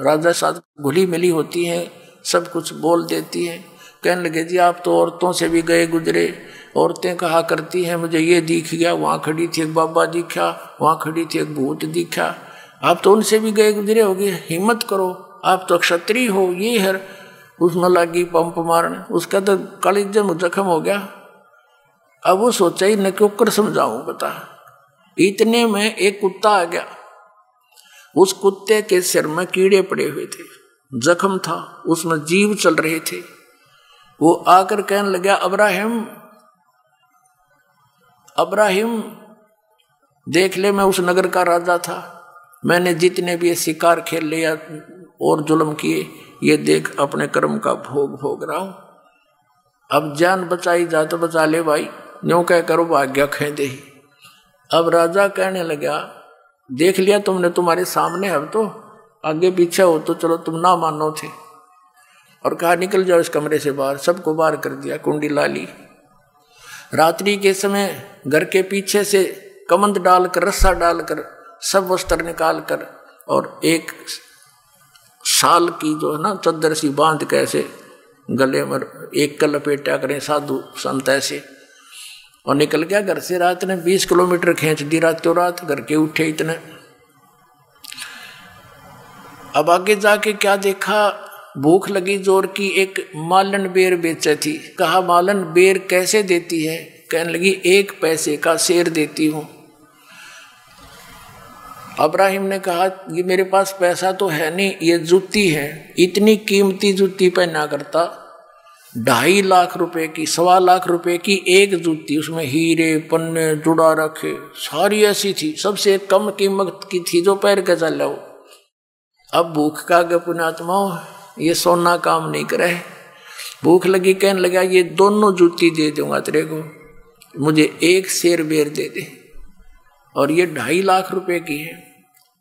राजा साथ घुली मिली होती हैं, सब कुछ बोल देती हैं। कहने लगे, जी, आप तो औरतों से भी गए गुजरे, औरतें कहा करती हैं? मुझे ये दिख गया, वहाँ खड़ी थी एक बाबा दिखा वहाँ खड़ी थी एक भूत दिखा आप तो उनसे भी गए गुजरे हो गए हिम्मत करो, आप तो क्षत्रिय हो, ये है उसमें लगी पंप मारने। उसका तो कलिजम जख्म हो गया। अब वो सोचा ही न क्यों कर समझाऊं, बता। इतने में एक कुत्ता आ गया। उस कुत्ते के सिर में कीड़े पड़े हुए थे। जख्म था। उसमें जीव चल रहे थे। वो आकर कहने लगा, अब्राहिम अब्राहिम, देख ले, मैं उस नगर का राजा था। मैंने जितने भी शिकार खेल लिया और जुल्म किए, ये देख अपने कर्म का भोग भोग रहा हूँ। अब जान बचाई जा तो बचा ले भाई। न्यो कह करो भाग्य खेदे ही। अब राजा कहने लगा, देख लिया तुमने तुम्हारे सामने, अब तो आगे पीछे हो तो चलो तुम ना मानो थे। और कहा, निकल जाओ इस कमरे से बाहर सबको बाहर कर दिया, कुंडी ला ली। रात्रि के समय घर के पीछे से कमंद डालकर, रस्सा डालकर, सब वस्त्र निकाल कर और एक साल की जो है ना चद्दर सी बाँध कैसे गले में, एक कल लपेटा करें, साधु संत ऐसे। और निकल गया घर से रात ने, बीस किलोमीटर खींच दी रातों रात, घर के उठे इतने। अब आगे जाके क्या देखा? भूख लगी ज़ोर की, एक मालन बेर बेचे थी। कहा, मालन बेर कैसे देती है? कहने लगी, एक पैसे का शेर देती हूँ। अब्राहिम ने कहा कि मेरे पास पैसा तो है नहीं, ये जूती है। इतनी कीमती जूती पहना करता। ढाई लाख रुपए की, सवा लाख रुपए की एक जूती उसमें हीरे, पन्ने, जुड़ा रखे, सारी ऐसी थी, सबसे कम कीमत की थी जो पैर के चल अब भूख का गे पुणात्मा ये सोना काम नहीं करे भूख लगी, कहने लगा, ये दोनों जूती दे दूँगा तेरे को, मुझे एक शेर बेर दे दे। और ये ढाई लाख रुपए की है।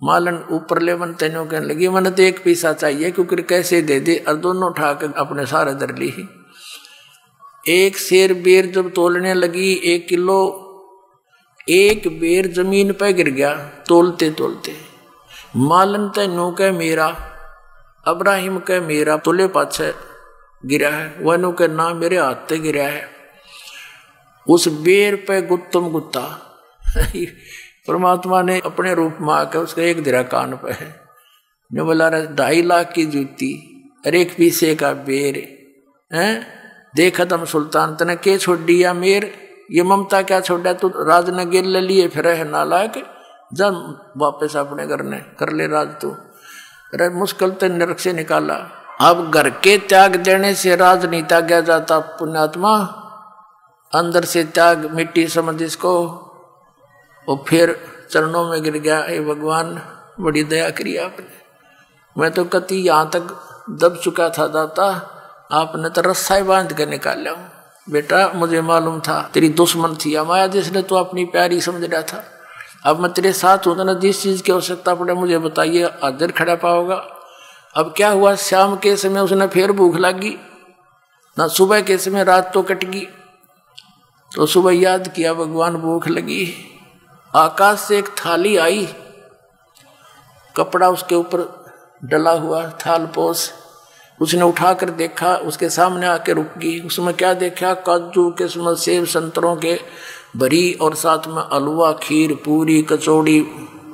मालन ऊपर ले मन तेनो कहने लगी मैंने तो एक पैसा चाहिए, क्योंकि कैसे दे दे? और दोनों उठा कर अपने सारे दर ली। ही एक शेर बेर जब तोलने लगी, एक किलो, एक बेर ज़मीन पर गिर गया तोलते तोलते मालन तेनो कह, मेरा, अब्राहिम कह, मेरा तुले पाछे गिरा है, वनु के नाम मेरे हाथ से गिरा है। उस बेर पे गुत्तम गुत्ता। परमात्मा ने अपने रूप में आकर उसका एक दिरा कान पे है। ने बोला ढाई लाख की जूती, अरे, एक पीसे का बेर, है? देखा तम सुल्तान, तने के छोड़ दिया मेर? ये ममता क्या छोड़ा तू राज ने गिर ले लिए, फिर है नालायक। जब वापस अपने घर ने, कर ले राज तू। अरे, मुश्किल तो नरक से निकाला। अब घर के त्याग देने से राज नहीं त्यागा जाता, पुण्यात्मा। अंदर से त्याग, मिट्टी समझ इसको। वो फिर चरणों में गिर गया, हे भगवान, बड़ी दया करी आपने। मैं तो कति यहाँ तक दब चुका था दाता, आपने तो रस्सा ही बाँध कर निकाला हूँ। बेटा, मुझे मालूम था, तेरी दुश्मन थी। माया, जिसने तो अपनी प्यारी समझ रहा था। अब मैं तेरे साथ हूँ तो ना जिस चीज़ की आवश्यकता पड़े, मुझे बताइए हाजिर खड़ा पाओगा अब क्या हुआ, शाम के समय उसने फिर भूख लगी, ना सुबह के समय रात तो कट गई तो सुबह याद किया, भगवान भूख लगी। आकाश से एक थाली आई। कपड़ा उसके ऊपर डला हुआ थाल पोस। उसने उठाकर देखा, उसके सामने आके रुक गई। उसमें क्या देखा? काजू किस्मत सेब, संतरों के भरी और साथ में हलवा खीर, पूरी, कचौड़ी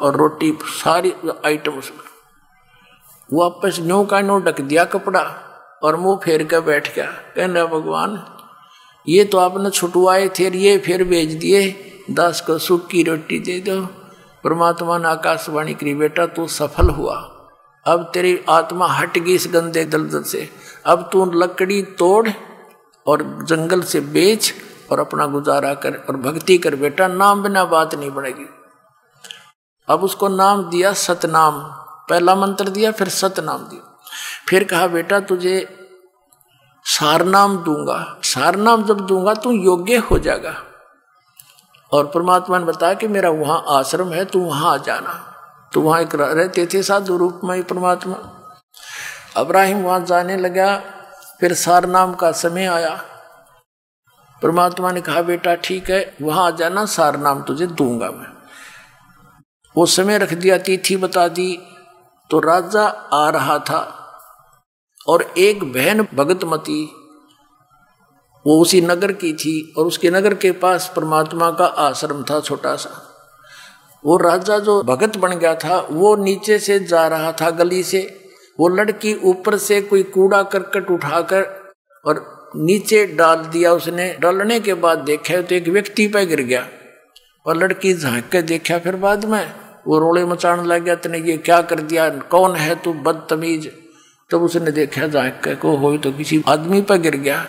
और रोटी, सारी आइटम उसमें। वापस न्यू का न्यू ढक दिया कपड़ा और मुँह फेर कर बैठ गया। कहना भगवान, ये तो आपने छुटवाए थे ये फिर भेज दिए। दास को सूखी रोटी दे दो। परमात्मा ने आकाशवाणी करी, बेटा, तू सफल हुआ। अब तेरी आत्मा हट गई इस गंदे दलदल से। अब तू लकड़ी तोड़ और जंगल से बेच और अपना गुजारा कर और भक्ति कर। बेटा, नाम बिना बात नहीं बढ़ेगी। अब उसको नाम दिया सतनाम। पहला मंत्र दिया, फिर सतनाम दिया। फिर कहा, बेटा, तुझे सारनाम दूँगा। सारनाम जब दूँगा, तू योग्य हो जाएगा। और परमात्मा ने बताया कि मेरा वहाँ आश्रम है, तू वहाँ आ जाना। तो वहाँ एक रहते थे साधु रूप में परमात्मा। अब्राहिम वहाँ जाने लगा, फिर सारनाम का समय आया। परमात्मा ने कहा, बेटा, ठीक है, वहाँ आ जाना, सार नाम तुझे दूँगा मैं। वो समय रख दिया, तिथि बता दी। तो राजा आ रहा था और एक बहन भगतमती वो उसी नगर की थी और उसके नगर के पास परमात्मा का आश्रम था छोटा सा वो राजा जो भगत बन गया था, वो नीचे से जा रहा था गली से। वो लड़की ऊपर से कोई कूड़ा करकट उठाकर और नीचे डाल दिया उसने। डालने के बाद देखा तो एक व्यक्ति पर गिर गया और लड़की झाँक के देखा। फिर बाद में वो रोड़े मचाने लग गया, तेने ये क्या कर दिया? कौन है तू बदतमीज? तब तो उसने देखा, झाँक के को हो तो किसी आदमी पर गिर गया।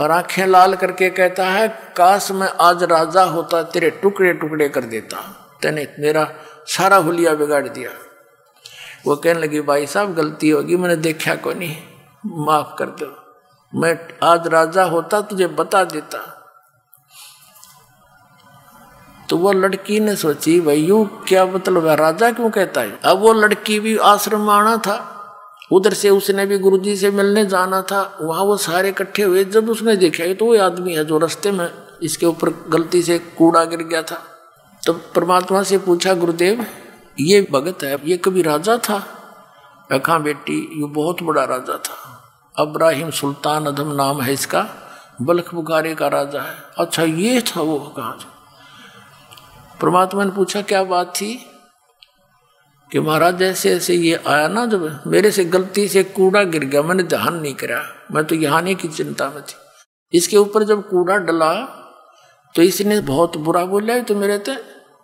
और आँखें लाल करके कहता है, काश मैं आज राजा होता, तेरे टुकड़े टुकड़े कर देता। तेने मेरा सारा हुलिया बिगाड़ दिया। वो कहने लगी, भाई साहब, गलती होगी, मैंने देखा को नहीं? माफ़ कर दो। मैं आज राजा होता, तुझे बता देता। तो वो लड़की ने सोची भाई यू क्या मतलब है? राजा क्यों कहता है? अब वो लड़की भी आश्रम आना था। उधर से उसने भी गुरुजी से मिलने जाना था। वहाँ वो सारे इकट्ठे हुए। जब उसने देखा तो वो आदमी है जो रास्ते में इसके ऊपर गलती से कूड़ा गिर गया था। तो परमात्मा से पूछा, गुरुदेव, ये भगत है, ये कभी राजा था? कहा बेटी, ये बहुत बड़ा राजा था। अब्राहिम सुल्तान अधम नाम है इसका, बल्ख बुखारे का राजा है। अच्छा ये था वो कहा परमात्मा ने पूछा, क्या बात थी? कि महाराज जैसे ऐसे ये आया ना जब मेरे से गलती से कूड़ा गिर गया, मैंने ध्यान नहीं करा। मैं तो यहाँ की चिंता में थी। इसके ऊपर जब कूड़ा डला तो इसने बहुत बुरा बोला तो मेरे थे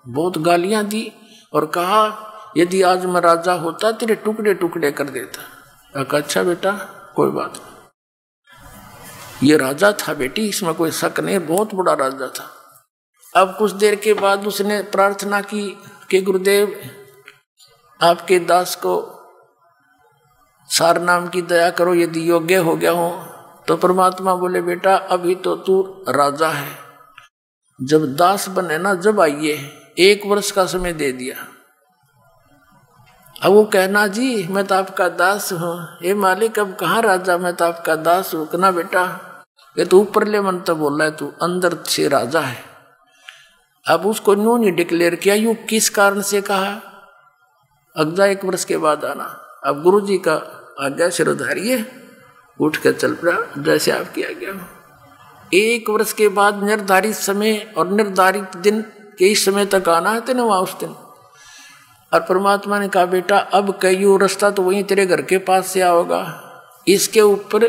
बहुत गालियाँ दी और कहा, यदि आज मैं राजा होता, तेरे टुकड़े टुकड़े कर देता। कहा अच्छा बेटा, कोई बात नहीं। ये राजा था बेटी, इसमें कोई शक नहीं, बहुत बड़ा राजा था। अब कुछ देर के बाद उसने प्रार्थना की कि गुरुदेव आपके दास को सार नाम की दया करो, यदि योग्य हो गया हो तो परमात्मा बोले, बेटा, अभी तो तू राजा है। जब दास बने ना, जब आइए, एक वर्ष का समय दे दिया। अब वो कहना, जी, मैं तो आपका दास हूँ। ये मालिक, अब कहाँ राजा? मैं तो आपका दास हूँ। कहना बेटा। ये तो ऊपर ले मन तो बोल रहा है, तू अंदर से राजा है। अब उसको न्यू नहीं डिक्लेयर किया, यू किस कारण से कहा? अगजा एक वर्ष के बाद आना। अब गुरु जी का आज्ञा सिरोधारिये उठ कर चल पड़ा। जैसे आपकी आज्ञा हो एक वर्ष के बाद निर्धारित समय और निर्धारित दिन के इस समय तक आना है तेने वहाँ उस दिन। और परमात्मा ने कहा, बेटा, अब कई रास्ता तो वहीं तेरे घर के पास से आओगा। इसके ऊपर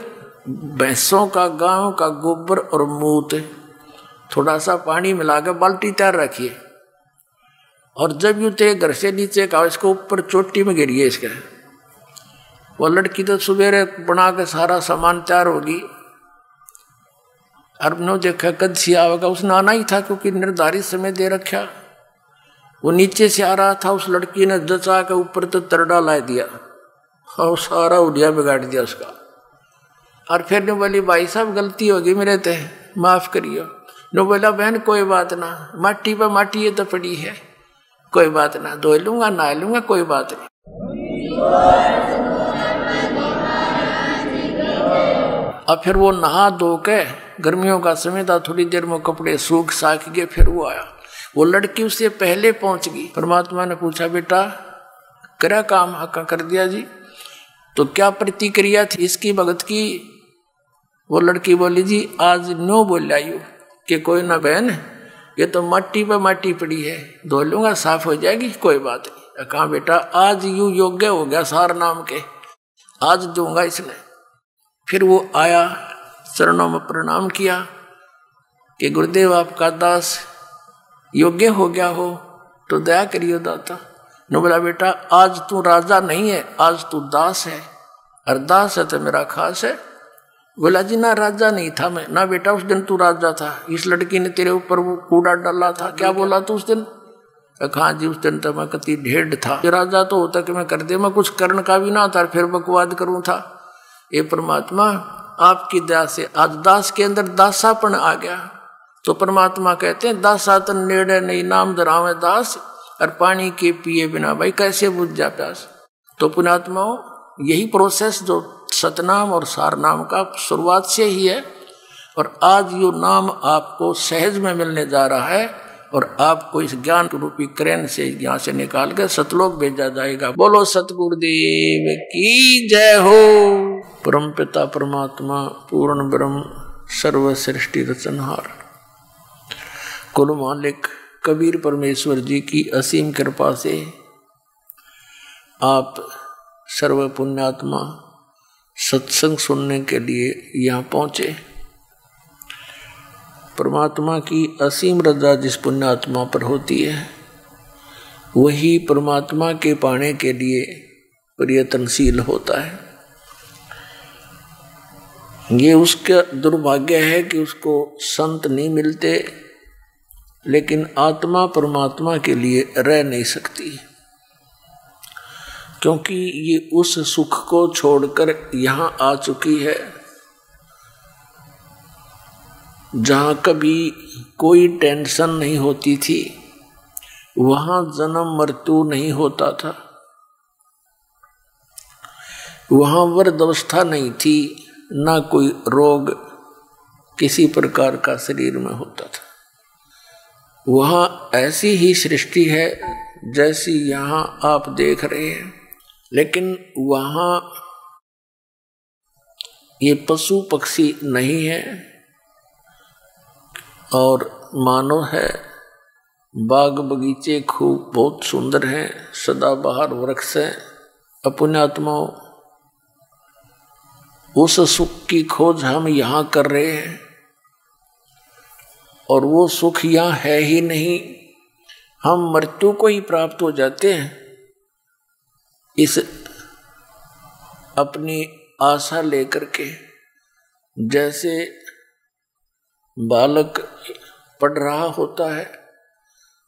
भैंसों का गाँव का, गोबर और मूत। थोड़ा सा पानी मिलाकर बाल्टी तैयार रखिए। और जब यू तेरे घर से नीचे का, इसको ऊपर चोटी में गिरिए इसके। वो लड़की तो सुबेरे बना के सारा सामान तैयार होगी अरबनो देखा कद सिया होगा उसने आना ही था, क्योंकि निर्धारित समय दे रखा। वो नीचे से आ रहा था, उस लड़की ने जचा के ऊपर तो तरडा ला दिया और सारा उड़िया बिगाड़ दिया उसका। और फिर ने बोली, भाई साहब, गलती होगी मेरे ते, माफ़ करियो। नो बोला, बहन, कोई बात ना, माटी पर माटी ये तो पड़ी है। कोई बात ना धो लूँगा नहा लूँगा, कोई बात नहीं। अब फिर वो नहा धो के गर्मियों का समय था, थोड़ी देर में कपड़े सूख साख गए, फिर वो आया। वो लड़की उससे पहले पहुँच गई। परमात्मा ने पूछा, बेटा, करा काम हका कर दिया जी? तो क्या प्रतिक्रिया थी इसकी भगत की? वो लड़की बोली, जी, आज नो बोल आयु, कि कोई ना बहन ये तो मट्टी पे मट्टी पड़ी है। धो लूँगा साफ़ हो जाएगी, कोई बात नहीं। कहा, बेटा, आज यू योग्य हो गया सार नाम के। आज दूँगा इसने फिर वो आया, चरणों में प्रणाम किया कि गुरुदेव, आपका दास योग्य हो गया हो तो दया करियो दाता। न बोला, बेटा, आज तू राजा नहीं है, आज तू दास है। और दास है तो मेरा खास है। बोला जी ना राजा नहीं था मैं ना बेटा उस दिन तू राजा था। इस लड़की ने तेरे ऊपर वो कूड़ा डाला था क्या बोला तू उस दिन? हाँ जी उस दिन तो मैं कति ढेड था। राजा तो होता कि मैं कर दे मैं कुछ कर्ण का भी ना था फिर बकवाद करूँ था। ये परमात्मा आपकी दया से आज दास के अंदर दासापन आ गया। तो परमात्मा कहते हैं दासातन नेड़े नहीं नाम दरावे दास और पानी के पिए बिना भाई कैसे बुझ जा प्यास? तो पुणात्माओं यही प्रोसेस जो सतनाम और सारनाम का शुरुआत से ही है और आज यो नाम आपको सहज में मिलने जा रहा है और आपको इस ज्ञान रूपी क्रेन से यहाँ से निकाल कर सतलोक भेजा जाएगा। बोलो सतगुरुदेव की जय हो। परम पिता, परमात्मा, पूर्ण ब्रह्म सर्व सृष्टि रचनहार। कुल मालिक कबीर परमेश्वर जी की असीम कृपा से आप सर्व पुण्यात्मा सत्संग सुनने के लिए यहाँ पहुँचे। परमात्मा की असीम रजा जिस पुण्यात्मा पर होती है, वही परमात्मा के पाने के लिए प्रयत्नशील होता है। ये उसका दुर्भाग्य है कि उसको संत नहीं मिलते, लेकिन आत्मा परमात्मा के लिए रह नहीं सकती। क्योंकि ये उस सुख को छोड़कर यहाँ आ चुकी है। जहाँ कभी कोई टेंशन नहीं होती थी, वहाँ जन्म मृत्यु नहीं होता था। वहाँ वृद्ध अवस्था नहीं थी, ना कोई रोग किसी प्रकार का शरीर में होता था। वहाँ ऐसी ही सृष्टि है जैसी यहाँ आप देख रहे हैं। लेकिन वहाँ ये पशु पक्षी नहीं है और मानो है। बाग बगीचे खूब बहुत सुंदर हैं, सदाबहार वृक्ष हैं। अपनात्माओं उस सुख की खोज हम यहाँ कर रहे हैं। और वो सुख यहाँ है ही नहीं। हम मृत्यु को ही प्राप्त हो जाते हैं। इस अपनी आशा लेकर के जैसे बालक पढ़ रहा होता है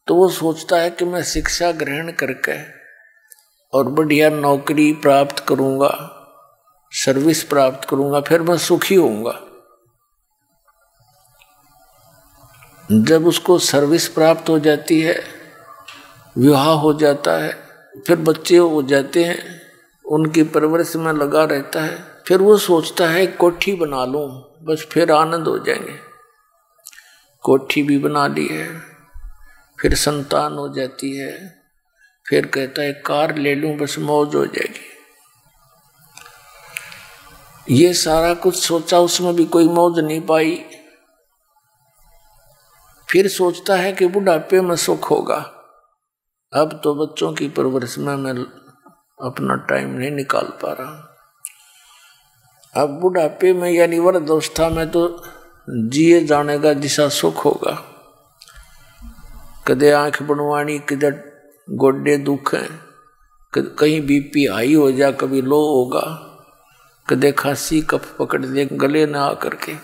तो वो सोचता है कि मैं शिक्षा ग्रहण करके और बढ़िया नौकरी प्राप्त करूँगा सर्विस प्राप्त करूँगा, फिर मैं सुखी होऊँगा। जब उसको सर्विस प्राप्त हो जाती है, विवाह हो जाता है फिर बच्चे हो जाते हैं, उनकी परवरिश में लगा रहता है। फिर वो सोचता है, कोठी बना लूँ, बस फिर आनंद हो जाएँगे। कोठी भी बना ली है, फिर संतान हो जाती है, फिर कहता है, कार ले लूँ, बस मौज हो जाएगी। ये सारा कुछ सोचा, उसमें भी कोई मौज नहीं पाई। फिर सोचता है कि बुढ़ापे में सुख होगा। अब तो बच्चों की परवरिश में मैं अपना टाइम नहीं निकाल पा रहा। अब बुढ़ापे में यानी वृद्धावस्था में तो जिए जाने का जिसा सुख होगा। कदे आँख बनवानी किधर गोडे दुख हैं कहीं बीपी हाई हो जा, कभी लो होगा। कदे खांसी, कफ पकड़ दे, गले ना आकर के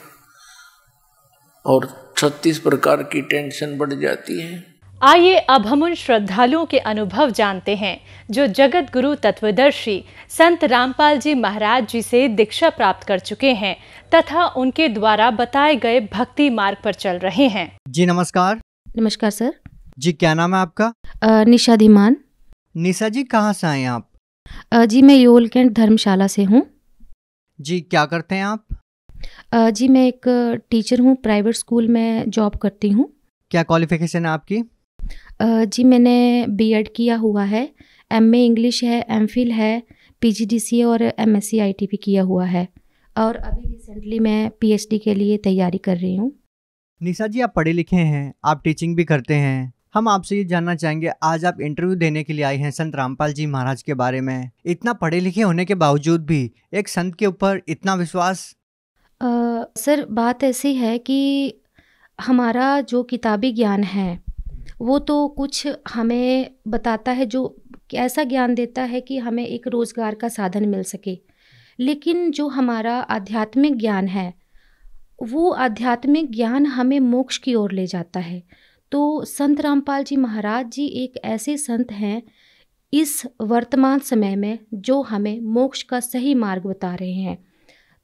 और छत्तीस प्रकार की टेंशन बढ़ जाती है। आइए अब हम उन श्रद्धालुओं के अनुभव जानते हैं जो जगत गुरु तत्वदर्शी संत रामपाल जी महाराज जी से दीक्षा प्राप्त कर चुके हैं तथा उनके द्वारा बताए गए भक्ति मार्ग पर चल रहे हैं। जी नमस्कार। नमस्कार सर। जी क्या नाम है आपका? निशा धीमान। निशा जी कहाँ से आए आप? आ, जी मैं योल कैंट धर्मशाला से हूँ। जी क्या करते हैं आप? आ, जी मैं एक टीचर हूँ प्राइवेट स्कूल में जॉब करती हूँ। क्या क्वालिफिकेशन है आपकी? जी मैंने बीएड किया हुआ है एमए इंग्लिश है एमफिल है पीजीडीसी और एमएससी आईटीपी किया हुआ है। और अभी रिसेंटली मैं पीएचडी के लिए तैयारी कर रही हूँ। निशा जी आप पढ़े लिखे हैं आप टीचिंग भी करते हैं। हम आपसे ये जानना चाहेंगे आज आप इंटरव्यू देने के लिए आए हैं संत रामपाल जी महाराज के बारे में। इतना पढ़े लिखे होने के बावजूद भी एक संत के ऊपर इतना विश्वास? आ, सर बात ऐसी है कि हमारा जो किताबी ज्ञान है वो तो कुछ हमें बताता है जो ऐसा ज्ञान देता है कि हमें एक रोज़गार का साधन मिल सके। लेकिन जो हमारा आध्यात्मिक ज्ञान है, वो आध्यात्मिक ज्ञान हमें मोक्ष की ओर ले जाता है। तो संत रामपाल जी महाराज जी एक ऐसे संत हैं इस वर्तमान समय में जो हमें मोक्ष का सही मार्ग बता रहे हैं।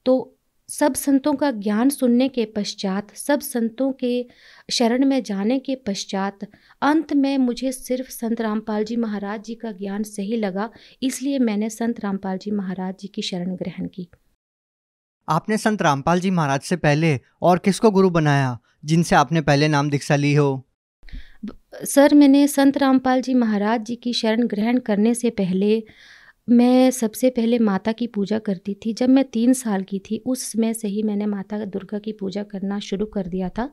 तो सब संतों का ज्ञान सुनने के पश्चात, सब संतों के शरण में जाने के पश्चात अंत में मुझे सिर्फ़ संत रामपाल जी महाराज जी का ज्ञान सही लगा इसलिए मैंने संत रामपाल जी महाराज जी की शरण ग्रहण की। आपने संत रामपाल जी महाराज से पहले और किसको गुरु बनाया जिनसे आपने पहले नाम दीक्षा ली हो? सर मैंने संत रामपाल जी महाराज जी की शरण ग्रहण करने से पहले मैं सबसे पहले माता की पूजा करती थी। जब मैं तीन साल की थी, उस समय से ही मैंने माता दुर्गा की पूजा करना शुरू कर दिया था।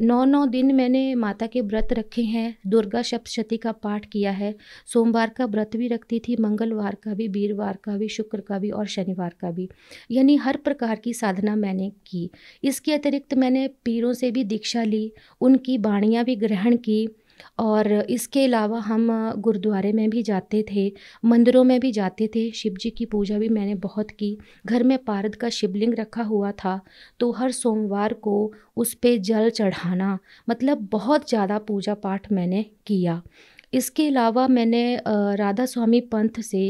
नौ नौ दिन मैंने माता के व्रत रखे हैं। दुर्गा सप्तशती का पाठ किया है। सोमवार का व्रत भी रखती थी। मंगलवार का भी, वीरवार का भी, शुक्र का भी और शनिवार का भी। यानी हर प्रकार की साधना मैंने की। इसके अतिरिक्त मैंने पीरों से भी दीक्षा ली। उनकी बाणियाँ भी ग्रहण की। और इसके अलावा हम गुरुद्वारे में भी जाते थे, मंदिरों में भी जाते थे। शिव जी की पूजा भी मैंने बहुत की। घर में पारद का शिवलिंग रखा हुआ था तो हर सोमवार को उस पर जल चढ़ाना मतलब बहुत ज़्यादा पूजा पाठ मैंने किया। इसके अलावा मैंने राधा स्वामी पंथ से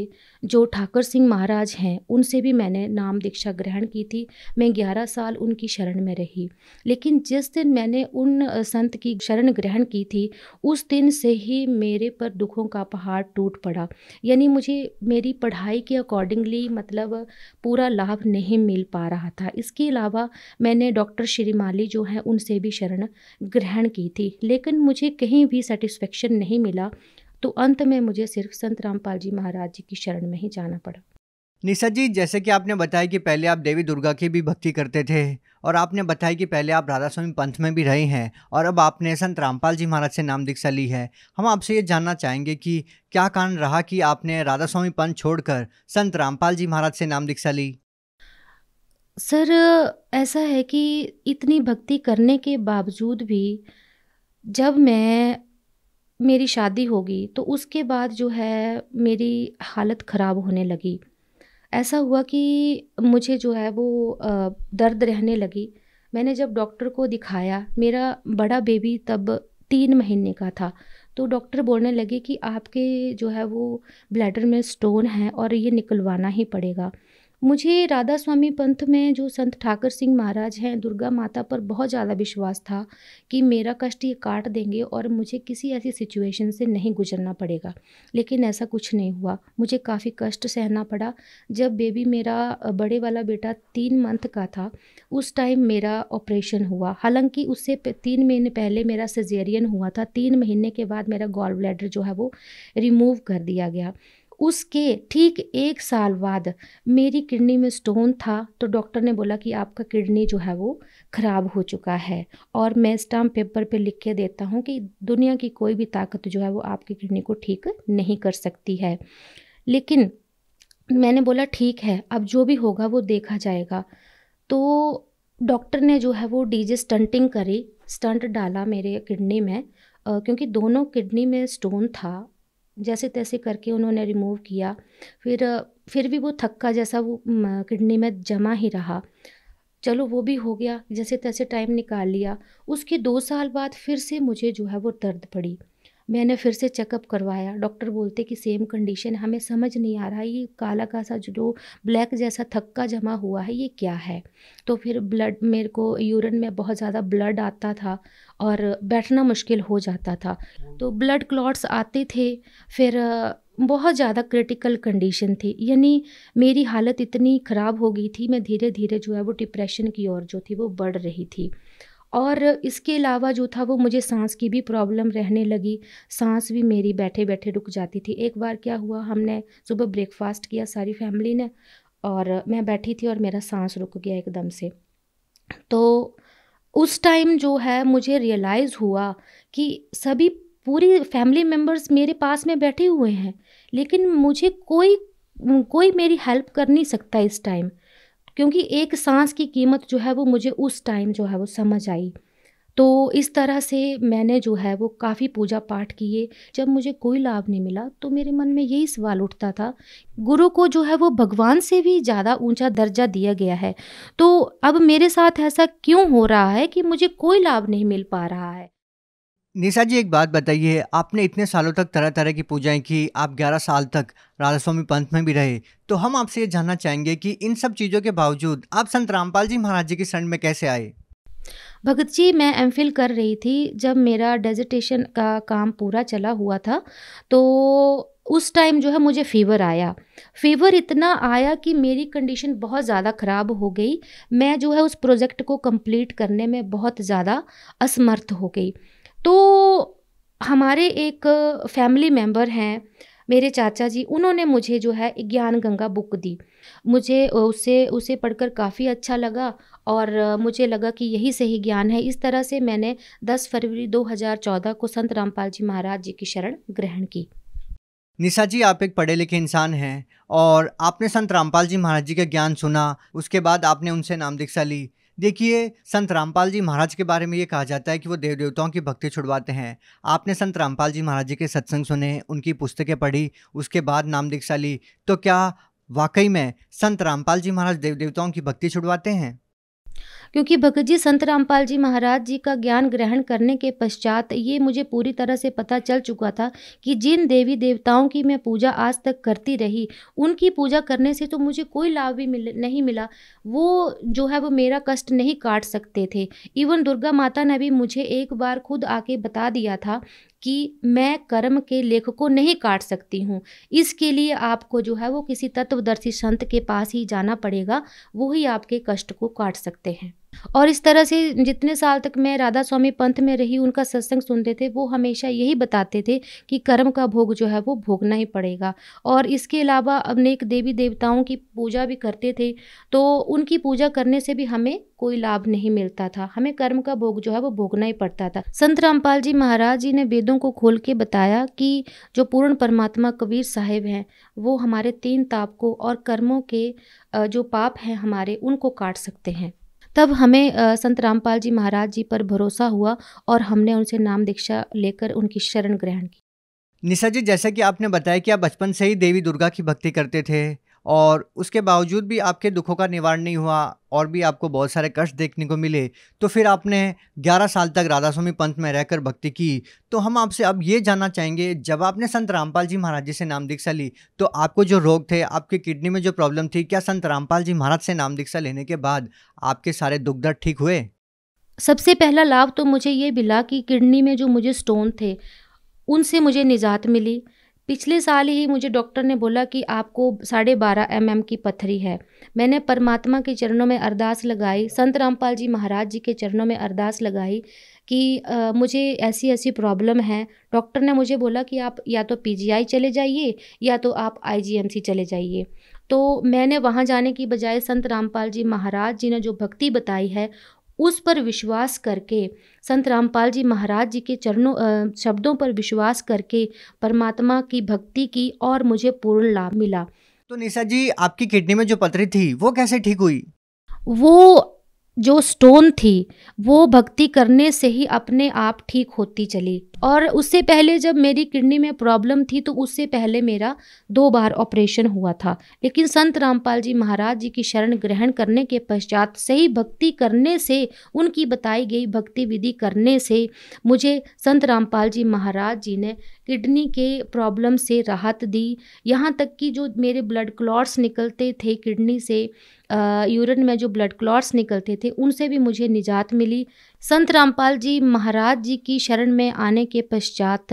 जो ठाकर सिंह महाराज हैं, उनसे भी मैंने नाम दीक्षा ग्रहण की थी। मैं ग्यारह साल उनकी शरण में रही। लेकिन जिस दिन मैंने उन संत की शरण ग्रहण की थी, उस दिन से ही मेरे पर दुखों का पहाड़ टूट पड़ा। यानी मुझे, मेरी पढ़ाई के अकॉर्डिंगली मतलब पूरा लाभ नहीं मिल पा रहा था। इसके अलावा मैंने डॉक्टर श्रीमाली जो हैं, उनसे भी शरण ग्रहण की थी। लेकिन मुझे कहीं भी सेटिस्फेक्शन नहीं मिला। तो अंत में मुझे सिर्फ़ संत रामपाल जी महाराज जी की शरण में ही जाना पड़ा। निशा जी जैसे कि आपने बताया कि पहले आप देवी दुर्गा की भी भक्ति करते थे और आपने बताया कि पहले आप राधा स्वामी पंथ में भी रहे हैं और अब आपने संत रामपाल जी महाराज से नाम दीक्षा ली है। हम आपसे ये जानना चाहेंगे कि क्या कारण रहा कि आपने राधा स्वामी पंथ छोड़कर संत रामपाल जी महाराज से नाम दीक्षा ली? सर ऐसा है कि इतनी भक्ति करने के बावजूद भी जब मैं मेरी शादी होगी तो उसके बाद जो है मेरी हालत ख़राब होने लगी। ऐसा हुआ कि मुझे जो है वो दर्द रहने लगी। मैंने जब डॉक्टर को दिखाया, मेरा बड़ा बेबी तब तीन महीने का था तो डॉक्टर बोलने लगे कि आपके जो है वो ब्लैडर में स्टोन है और ये निकलवाना ही पड़ेगा। मुझे राधा स्वामी पंथ में जो संत ठाकर सिंह महाराज हैं, दुर्गा माता पर बहुत ज़्यादा विश्वास था कि मेरा कष्ट ये काट देंगे और मुझे किसी ऐसी सिचुएशन से नहीं गुजरना पड़ेगा। लेकिन ऐसा कुछ नहीं हुआ। मुझे काफ़ी कष्ट सहना पड़ा। जब बेबी मेरा बड़े वाला बेटा तीन मंथ का था, उस टाइम मेरा ऑपरेशन हुआ। हालाँकि उससे तीन महीने पहले मेरा सजेरियन हुआ था। तीन महीने के बाद मेरा गॉल ब्लैडर जो है वो रिमूव कर दिया गया। उसके ठीक एक साल बाद मेरी किडनी में स्टोन था तो डॉक्टर ने बोला कि आपका किडनी जो है वो ख़राब हो चुका है। और मैं स्टाम्प पेपर पे लिख के देता हूँ कि दुनिया की कोई भी ताकत जो है वो आपकी किडनी को ठीक नहीं कर सकती है। लेकिन मैंने बोला, ठीक है, अब जो भी होगा वो देखा जाएगा। तो डॉक्टर ने जो है वो डीजे स्टंटिंग करी स्टंट डाला मेरे किडनी में क्योंकि दोनों किडनी में स्टोन था। जैसे तैसे करके उन्होंने रिमूव किया। फिर फिर भी वो थक्का जैसा वो किडनी में जमा ही रहा। चलो वो भी हो गया, जैसे तैसे टाइम निकाल लिया। उसके दो साल बाद फिर से मुझे जो है वो दर्द पड़ी। मैंने फिर से चेकअप करवाया। डॉक्टर बोलते कि सेम कंडीशन हमें समझ नहीं आ रहा, ये काला का सा जो ब्लैक जैसा थक्का जमा हुआ है, ये क्या है? तो फिर ब्लड मेरे को यूरिन में बहुत ज़्यादा ब्लड आता था और बैठना मुश्किल हो जाता था। तो ब्लड क्लॉट्स आते थे, फिर बहुत ज़्यादा क्रिटिकल कंडीशन थी। यानी मेरी हालत इतनी ख़राब हो गई थी, मैं धीरे धीरे जो है वो डिप्रेशन की ओर जो थी वो बढ़ रही थी। और इसके अलावा जो था वो मुझे सांस की भी प्रॉब्लम रहने लगी। सांस भी मेरी बैठे बैठे रुक जाती थी। एक बार क्या हुआ, हमने सुबह ब्रेकफास्ट किया सारी फैमिली ने और मैं बैठी थी और मेरा सांस रुक गया एकदम से। तो उस टाइम जो है मुझे रियलाइज़ हुआ कि सभी पूरी फैमिली मेंबर्स मेरे पास में बैठे हुए हैं, लेकिन मुझे कोई कोई मेरी हेल्प कर नहीं सकता इस टाइम क्योंकि एक सांस की कीमत जो है वो मुझे उस टाइम जो है वो समझ आई। तो इस तरह से मैंने जो है वो काफ़ी पूजा पाठ किए। जब मुझे कोई लाभ नहीं मिला तो मेरे मन में यही सवाल उठता था, गुरु को जो है वो भगवान से भी ज़्यादा ऊँचा दर्जा दिया गया है। तो अब मेरे साथ ऐसा क्यों हो रहा है कि मुझे कोई लाभ नहीं मिल पा रहा है? निशा जी, एक बात बताइए, आपने इतने सालों तक तरह तरह की पूजाएँ की, आप 11 साल तक राधा स्वामी पंथ में भी रहे तो हम आपसे ये जानना चाहेंगे कि इन सब चीज़ों के बावजूद आप संत रामपाल जी महाराज जी की शरण में कैसे आए? भगत जी, मैं एम कर रही थी, जब मेरा डेजिटेशन का काम पूरा चला हुआ था तो उस टाइम जो है, मुझे फ़ीवर आया। फ़ीवर इतना आया कि मेरी कंडीशन बहुत ज़्यादा ख़राब हो गई। मैं जो है, उस प्रोजेक्ट को कंप्लीट करने में बहुत ज़्यादा असमर्थ हो गई। तो हमारे एक फैमिली मेंबर हैं, मेरे चाचा जी, उन्होंने मुझे जो है ज्ञान गंगा बुक दी। मुझे उसे उसे पढ़कर काफ़ी अच्छा लगा और मुझे लगा कि यही सही ज्ञान है। इस तरह से मैंने 10 फरवरी 2014 को संत रामपाल जी महाराज जी की शरण ग्रहण की। निशा जी, आप एक पढ़े लिखे इंसान हैं और आपने संत रामपाल जी महाराज जी का ज्ञान सुना, उसके बाद आपने उनसे नाम दीक्षा ली। देखिए, संत रामपाल जी महाराज के बारे में ये कहा जाता है कि वो देव देवताओं की भक्ति छुड़वाते हैं। आपने संत रामपाल जी महाराज जी के सत्संग सुने, उनकी पुस्तकें पढ़ी, उसके बाद नाम दीक्षा ली तो क्या वाकई में संत रामपाल जी महाराज देव देवताओं की भक्ति छुड़वाते हैं? क्योंकि भगत जी, संत रामपाल जी महाराज जी का ज्ञान ग्रहण करने के पश्चात ये मुझे पूरी तरह से पता चल चुका था कि जिन देवी देवताओं की मैं पूजा आज तक करती रही, उनकी पूजा करने से तो मुझे कोई लाभ भी मिल, नहीं मिला। वो जो है वो मेरा कष्ट नहीं काट सकते थे। इवन दुर्गा माता ने भी मुझे एक बार खुद आके बता दिया था कि मैं कर्म के लेख को नहीं काट सकती हूँ। इसके लिए आपको जो है वो किसी तत्वदर्शी संत के पास ही जाना पड़ेगा, वो ही आपके कष्ट को काट सकते हैं। और इस तरह से जितने साल तक मैं राधा स्वामी पंथ में रही, उनका सत्संग सुनते थे, वो हमेशा यही बताते थे कि कर्म का भोग जो है, वो भोगना ही पड़ेगा। और इसके अलावा अनेक देवी देवताओं की पूजा भी करते थे तो उनकी पूजा करने से भी हमें कोई लाभ नहीं मिलता था। हमें कर्म का भोग जो है, वो भोगना ही पड़ता था। संत रामपाल जी महाराज जी ने वेदों को खोल के बताया कि जो पूर्ण परमात्मा कबीर साहेब हैं, वो हमारे तीन ताप को और कर्मों के जो पाप हैं हमारे, उनको काट सकते हैं। तब हमें संत रामपाल जी महाराज जी पर भरोसा हुआ और हमने उनसे नाम दीक्षा लेकर उनकी शरण ग्रहण की। निशा जी, जैसा कि आपने बताया कि आप बचपन से ही देवी दुर्गा की भक्ति करते थे और उसके बावजूद भी आपके दुखों का निवारण नहीं हुआ और भी आपको बहुत सारे कष्ट देखने को मिले तो फिर आपने 11 साल तक राधा स्वामी पंथ में रहकर भक्ति की। तो हम आपसे अब ये जानना चाहेंगे, जब आपने संत रामपाल जी महाराज जी से नाम दीक्षा ली तो आपको जो रोग थे, आपकी किडनी में जो प्रॉब्लम थी, क्या संत रामपाल जी महाराज से नाम दीक्षा लेने के बाद आपके सारे दुख दर्द ठीक हुए? सबसे पहला लाभ तो मुझे ये मिला कि किडनी में जो मुझे स्टोन थे, उनसे मुझे निजात मिली। पिछले साल ही मुझे डॉक्टर ने बोला कि आपको साढ़े बारह एम एम की पथरी है। मैंने परमात्मा के चरणों में अरदास लगाई संत रामपाल जी महाराज जी के चरणों में अरदास लगाई कि आ, मुझे ऐसी ऐसी प्रॉब्लम है। डॉक्टर ने मुझे बोला कि आप या तो पीजीआई चले जाइए या तो आप आईजीएमसी चले जाइए। तो मैंने वहाँ जाने की बजाय संत रामपाल जी महाराज जी ने जो भक्ति बताई है उस पर विश्वास करके संत रामपाल जी महाराज जी के चरणों शब्दों पर विश्वास करके परमात्मा की भक्ति की और मुझे पूर्ण लाभ मिला। तो निशा जी आपकी किडनी में जो पथरी थी वो कैसे ठीक हुई? वो जो स्टोन थी वो भक्ति करने से ही अपने आप ठीक होती चली। और उससे पहले जब मेरी किडनी में प्रॉब्लम थी तो उससे पहले मेरा दो बार ऑपरेशन हुआ था। लेकिन संत रामपाल जी महाराज जी की शरण ग्रहण करने के पश्चात सही भक्ति करने से, उनकी बताई गई भक्ति विधि करने से, मुझे संत रामपाल जी महाराज जी ने किडनी के प्रॉब्लम से राहत दी। यहाँ तक कि जो मेरे ब्लड क्लॉट्स निकलते थे किडनी से यूरिन में जो ब्लड क्लॉट्स निकलते थे, उनसे भी मुझे निजात मिली। संत रामपाल जी महाराज जी की शरण में आने के पश्चात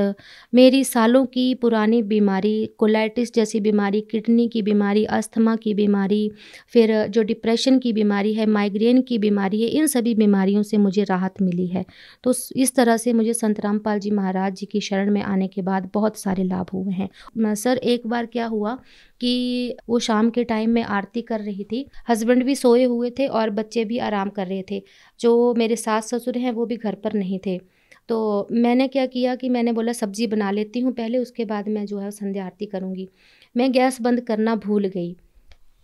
मेरी सालों की पुरानी बीमारी, कोलाइटिस जैसी बीमारी, किडनी की बीमारी, अस्थमा की बीमारी, फिर जो डिप्रेशन की बीमारी है, माइग्रेन की बीमारी है, इन सभी बीमारियों से मुझे राहत मिली है। तो इस तरह से मुझे संत रामपाल जी महाराज जी की शरण में आने के बाद बहुत सारे लाभ हुए हैं। सर, एक बार क्या हुआ कि वो शाम के टाइम में आरती कर रही थी। हस्बैंड भी सोए हुए थे और बच्चे भी आराम कर रहे थे। जो मेरे सास ससुर हैं, वो भी घर पर नहीं थे। तो मैंने क्या किया कि मैंने बोला, सब्ज़ी बना लेती हूँ पहले, उसके बाद मैं जो है संध्या आरती करूँगी। मैं गैस बंद करना भूल गई।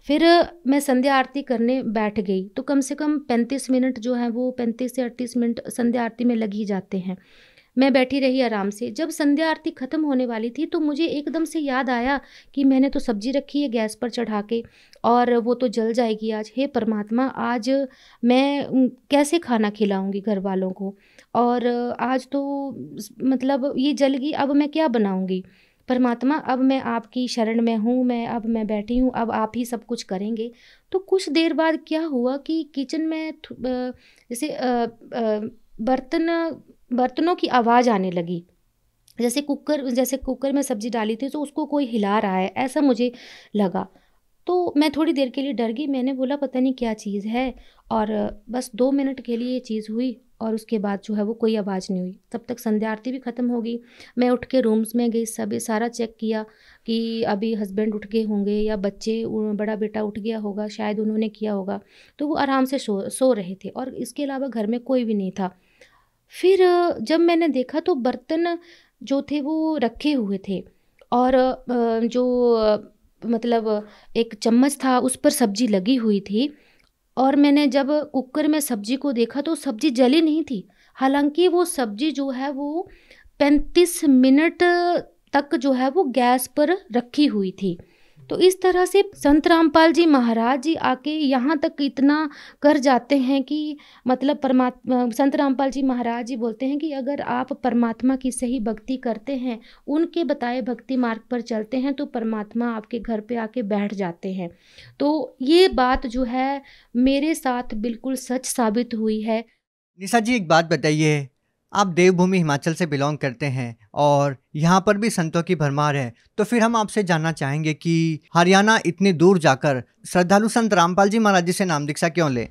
फिर मैं संध्या आरती करने बैठ गई। तो कम से कम पैंतीस मिनट जो है, वो पैंतीस से अड़तीस मिनट संध्या आरती में लग ही जाते हैं। मैं बैठी रही आराम से। जब संध्या आरती ख़त्म होने वाली थी तो मुझे एकदम से याद आया कि मैंने तो सब्ज़ी रखी है गैस पर चढ़ा के, और वो तो जल जाएगी आज। हे परमात्मा, आज मैं कैसे खाना खिलाऊँगी घर वालों को? और आज तो मतलब ये जल गई, अब मैं क्या बनाऊँगी? परमात्मा, अब मैं आपकी शरण में हूँ, मैं, अब मैं बैठी हूँ, अब आप ही सब कुछ करेंगे। तो कुछ देर बाद क्या हुआ कि किचन में जैसे बर्तन बर्तनों की आवाज़ आने लगी। जैसे कुकर जैसे कुकर में सब्ज़ी डाली थी तो उसको कोई हिला रहा है, ऐसा मुझे लगा। तो मैं थोड़ी देर के लिए डर गई, मैंने बोला, पता नहीं क्या चीज़ है? और बस दो मिनट के लिए ये चीज़ हुई और उसके बाद जो है वो कोई आवाज़ नहीं हुई। तब तक संध्या आरती भी ख़त्म हो गई। मैं उठ के रूम्स में गई, सब सारा चेक किया कि अभी हस्बैंड उठ गए होंगे या बच्चे बड़ा बेटा उठ गया होगा, शायद उन्होंने किया होगा। तो वो आराम से सो सो रहे थे और इसके अलावा घर में कोई भी नहीं था। फिर जब मैंने देखा तो बर्तन जो थे वो रखे हुए थे और जो मतलब एक चम्मच था उस पर सब्ज़ी लगी हुई थी और मैंने जब कुकर में सब्ज़ी को देखा तो सब्ज़ी जली नहीं थी। हालाँकि वो सब्ज़ी जो है वो पैंतीस मिनट तक जो है वो गैस पर रखी हुई थी। तो इस तरह से संत रामपाल जी महाराज जी आके यहाँ तक इतना कर जाते हैं कि मतलब परमात्मा संत रामपाल जी महाराज जी बोलते हैं कि अगर आप परमात्मा की सही भक्ति करते हैं, उनके बताए भक्ति मार्ग पर चलते हैं तो परमात्मा आपके घर पे आके बैठ जाते हैं। तो ये बात जो है, मेरे साथ बिल्कुल सच साबित हुई है। निशा जी, एक बात बताइए आप देवभूमि हिमाचल से बिलोंग करते हैं और यहाँ पर भी संतों की भरमार है तो फिर हम आपसे जानना चाहेंगे कि हरियाणा इतनी दूर जाकर श्रद्धालु संत रामपाल जी महाराज जी से नाम दीक्षा क्यों ले?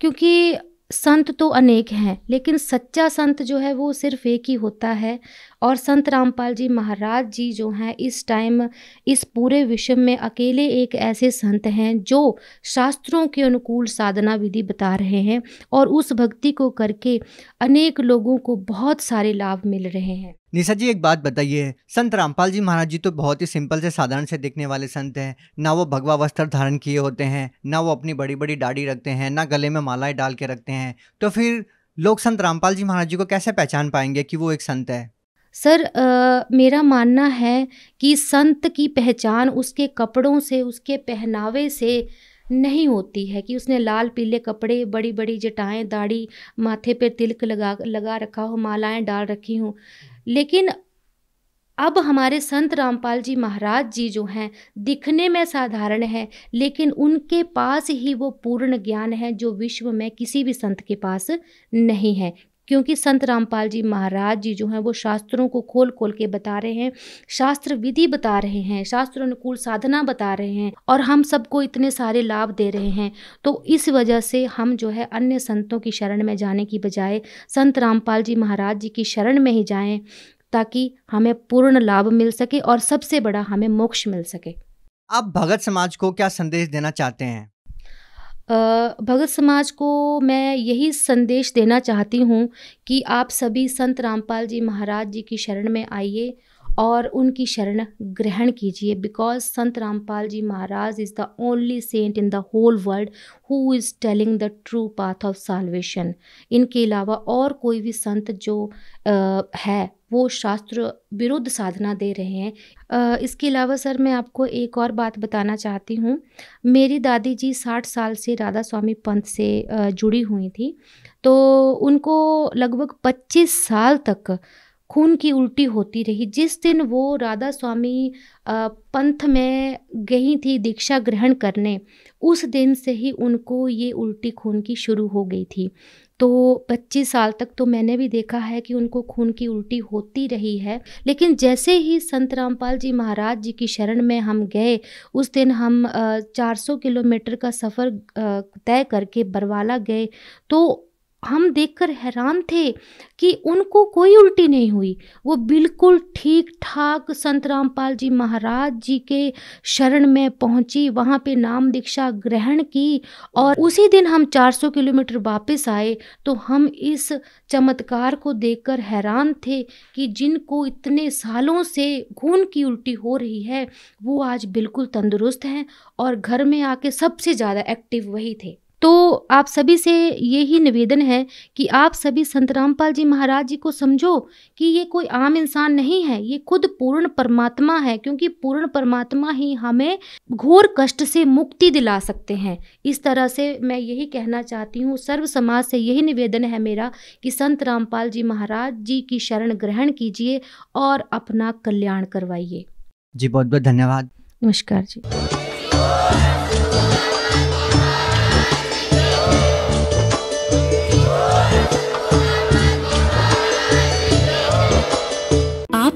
क्योंकि संत तो अनेक हैं, लेकिन सच्चा संत जो है वो सिर्फ़ एक ही होता है और संत रामपाल जी महाराज जी जो हैं, इस टाइम, इस पूरे विश्व में अकेले एक ऐसे संत हैं, जो शास्त्रों के अनुकूल साधना विधि बता रहे हैं और उस भक्ति को करके अनेक लोगों को बहुत सारे लाभ मिल रहे हैं। निशा जी, एक बात बताइए, संत रामपाल जी महाराज जी तो बहुत ही सिंपल से साधारण से दिखने वाले संत हैं। ना वो भगवा वस्त्र धारण किए होते हैं, ना वो अपनी बड़ी बड़ी दाढ़ी रखते हैं, ना गले में मालाएँ डाल के रखते हैं। तो फिर लोग संत रामपाल जी महाराज जी को कैसे पहचान पाएँगे कि वो एक संत है? सर आ, मेरा मानना है कि संत की पहचान उसके कपड़ों से उसके पहनावे से नहीं होती है कि उसने लाल पीले कपड़े बड़ी बड़ी जटाएँ दाढ़ी माथे पे तिलक लगा लगा रखा हो मालाएँ डाल रखी हों। लेकिन अब हमारे संत रामपाल जी महाराज जी जो हैं दिखने में साधारण हैं, लेकिन उनके पास ही वो पूर्ण ज्ञान है जो विश्व में किसी भी संत के पास नहीं है। क्योंकि संत रामपाल जी महाराज जी जो हैं, वो शास्त्रों को खोल खोल के बता रहे हैं, शास्त्र विधि बता रहे हैं, शास्त्र अनुकूल साधना बता रहे हैं और हम सबको इतने सारे लाभ दे रहे हैं। तो इस वजह से हम जो है अन्य संतों की शरण में जाने की बजाय संत रामपाल जी महाराज जी की शरण में ही जाएँ, ताकि हमें पूर्ण लाभ मिल सके और सबसे बड़ा हमें मोक्ष मिल सके। आप भगत समाज को क्या संदेश देना चाहते हैं? भगत समाज को मैं यही संदेश देना चाहती हूँ कि आप सभी संत रामपाल जी महाराज जी की शरण में आइए। और उनकी शरण ग्रहण कीजिए। Because Sant Rampal ji Maharaj is the only saint in the whole world who is telling the true path of salvation इनके अलावा और कोई भी संत जो आ, है वो शास्त्र विरुद्ध साधना दे रहे हैं। आ, इसके अलावा सर मैं आपको एक और बात बताना चाहती हूँ। मेरी दादी जी साठ साल से राधा स्वामी पंथ से जुड़ी हुई थी। तो उनको लगभग पच्चीस साल तक खून की उल्टी होती रही। जिस दिन वो राधा स्वामी पंथ में गई थी दीक्षा ग्रहण करने, उस दिन से ही उनको ये उल्टी खून की शुरू हो गई थी। तो 25 साल तक तो मैंने भी देखा है कि उनको खून की उल्टी होती रही है। लेकिन जैसे ही संत रामपाल जी महाराज जी की शरण में हम गए, उस दिन हम 400 किलोमीटर का सफ़र तय करके बरवाला गए तो हम देखकर हैरान थे कि उनको कोई उल्टी नहीं हुई। वो बिल्कुल ठीक ठाक संत रामपाल जी महाराज जी के शरण में पहुँची, वहाँ पे नाम दीक्षा ग्रहण की और उसी दिन हम 400 किलोमीटर वापस आए तो हम इस चमत्कार को देखकर हैरान थे कि जिनको इतने सालों से खून की उल्टी हो रही है, वो आज बिल्कुल तंदुरुस्त हैं और घर में आके सबसे ज़्यादा एक्टिव वही थे। तो आप सभी से यही निवेदन है कि आप सभी संत रामपाल जी महाराज जी को समझो कि ये कोई आम इंसान नहीं है ये खुद पूर्ण परमात्मा है क्योंकि पूर्ण परमात्मा ही हमें घोर कष्ट से मुक्ति दिला सकते हैं। इस तरह से मैं यही कहना चाहती हूँ सर्व समाज से यही निवेदन है मेरा कि संत रामपाल जी महाराज जी की शरण ग्रहण कीजिए और अपना कल्याण करवाइए। जी बहुत बहुत धन्यवाद। नमस्कार जी।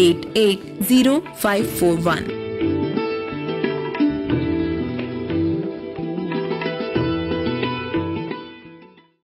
880541.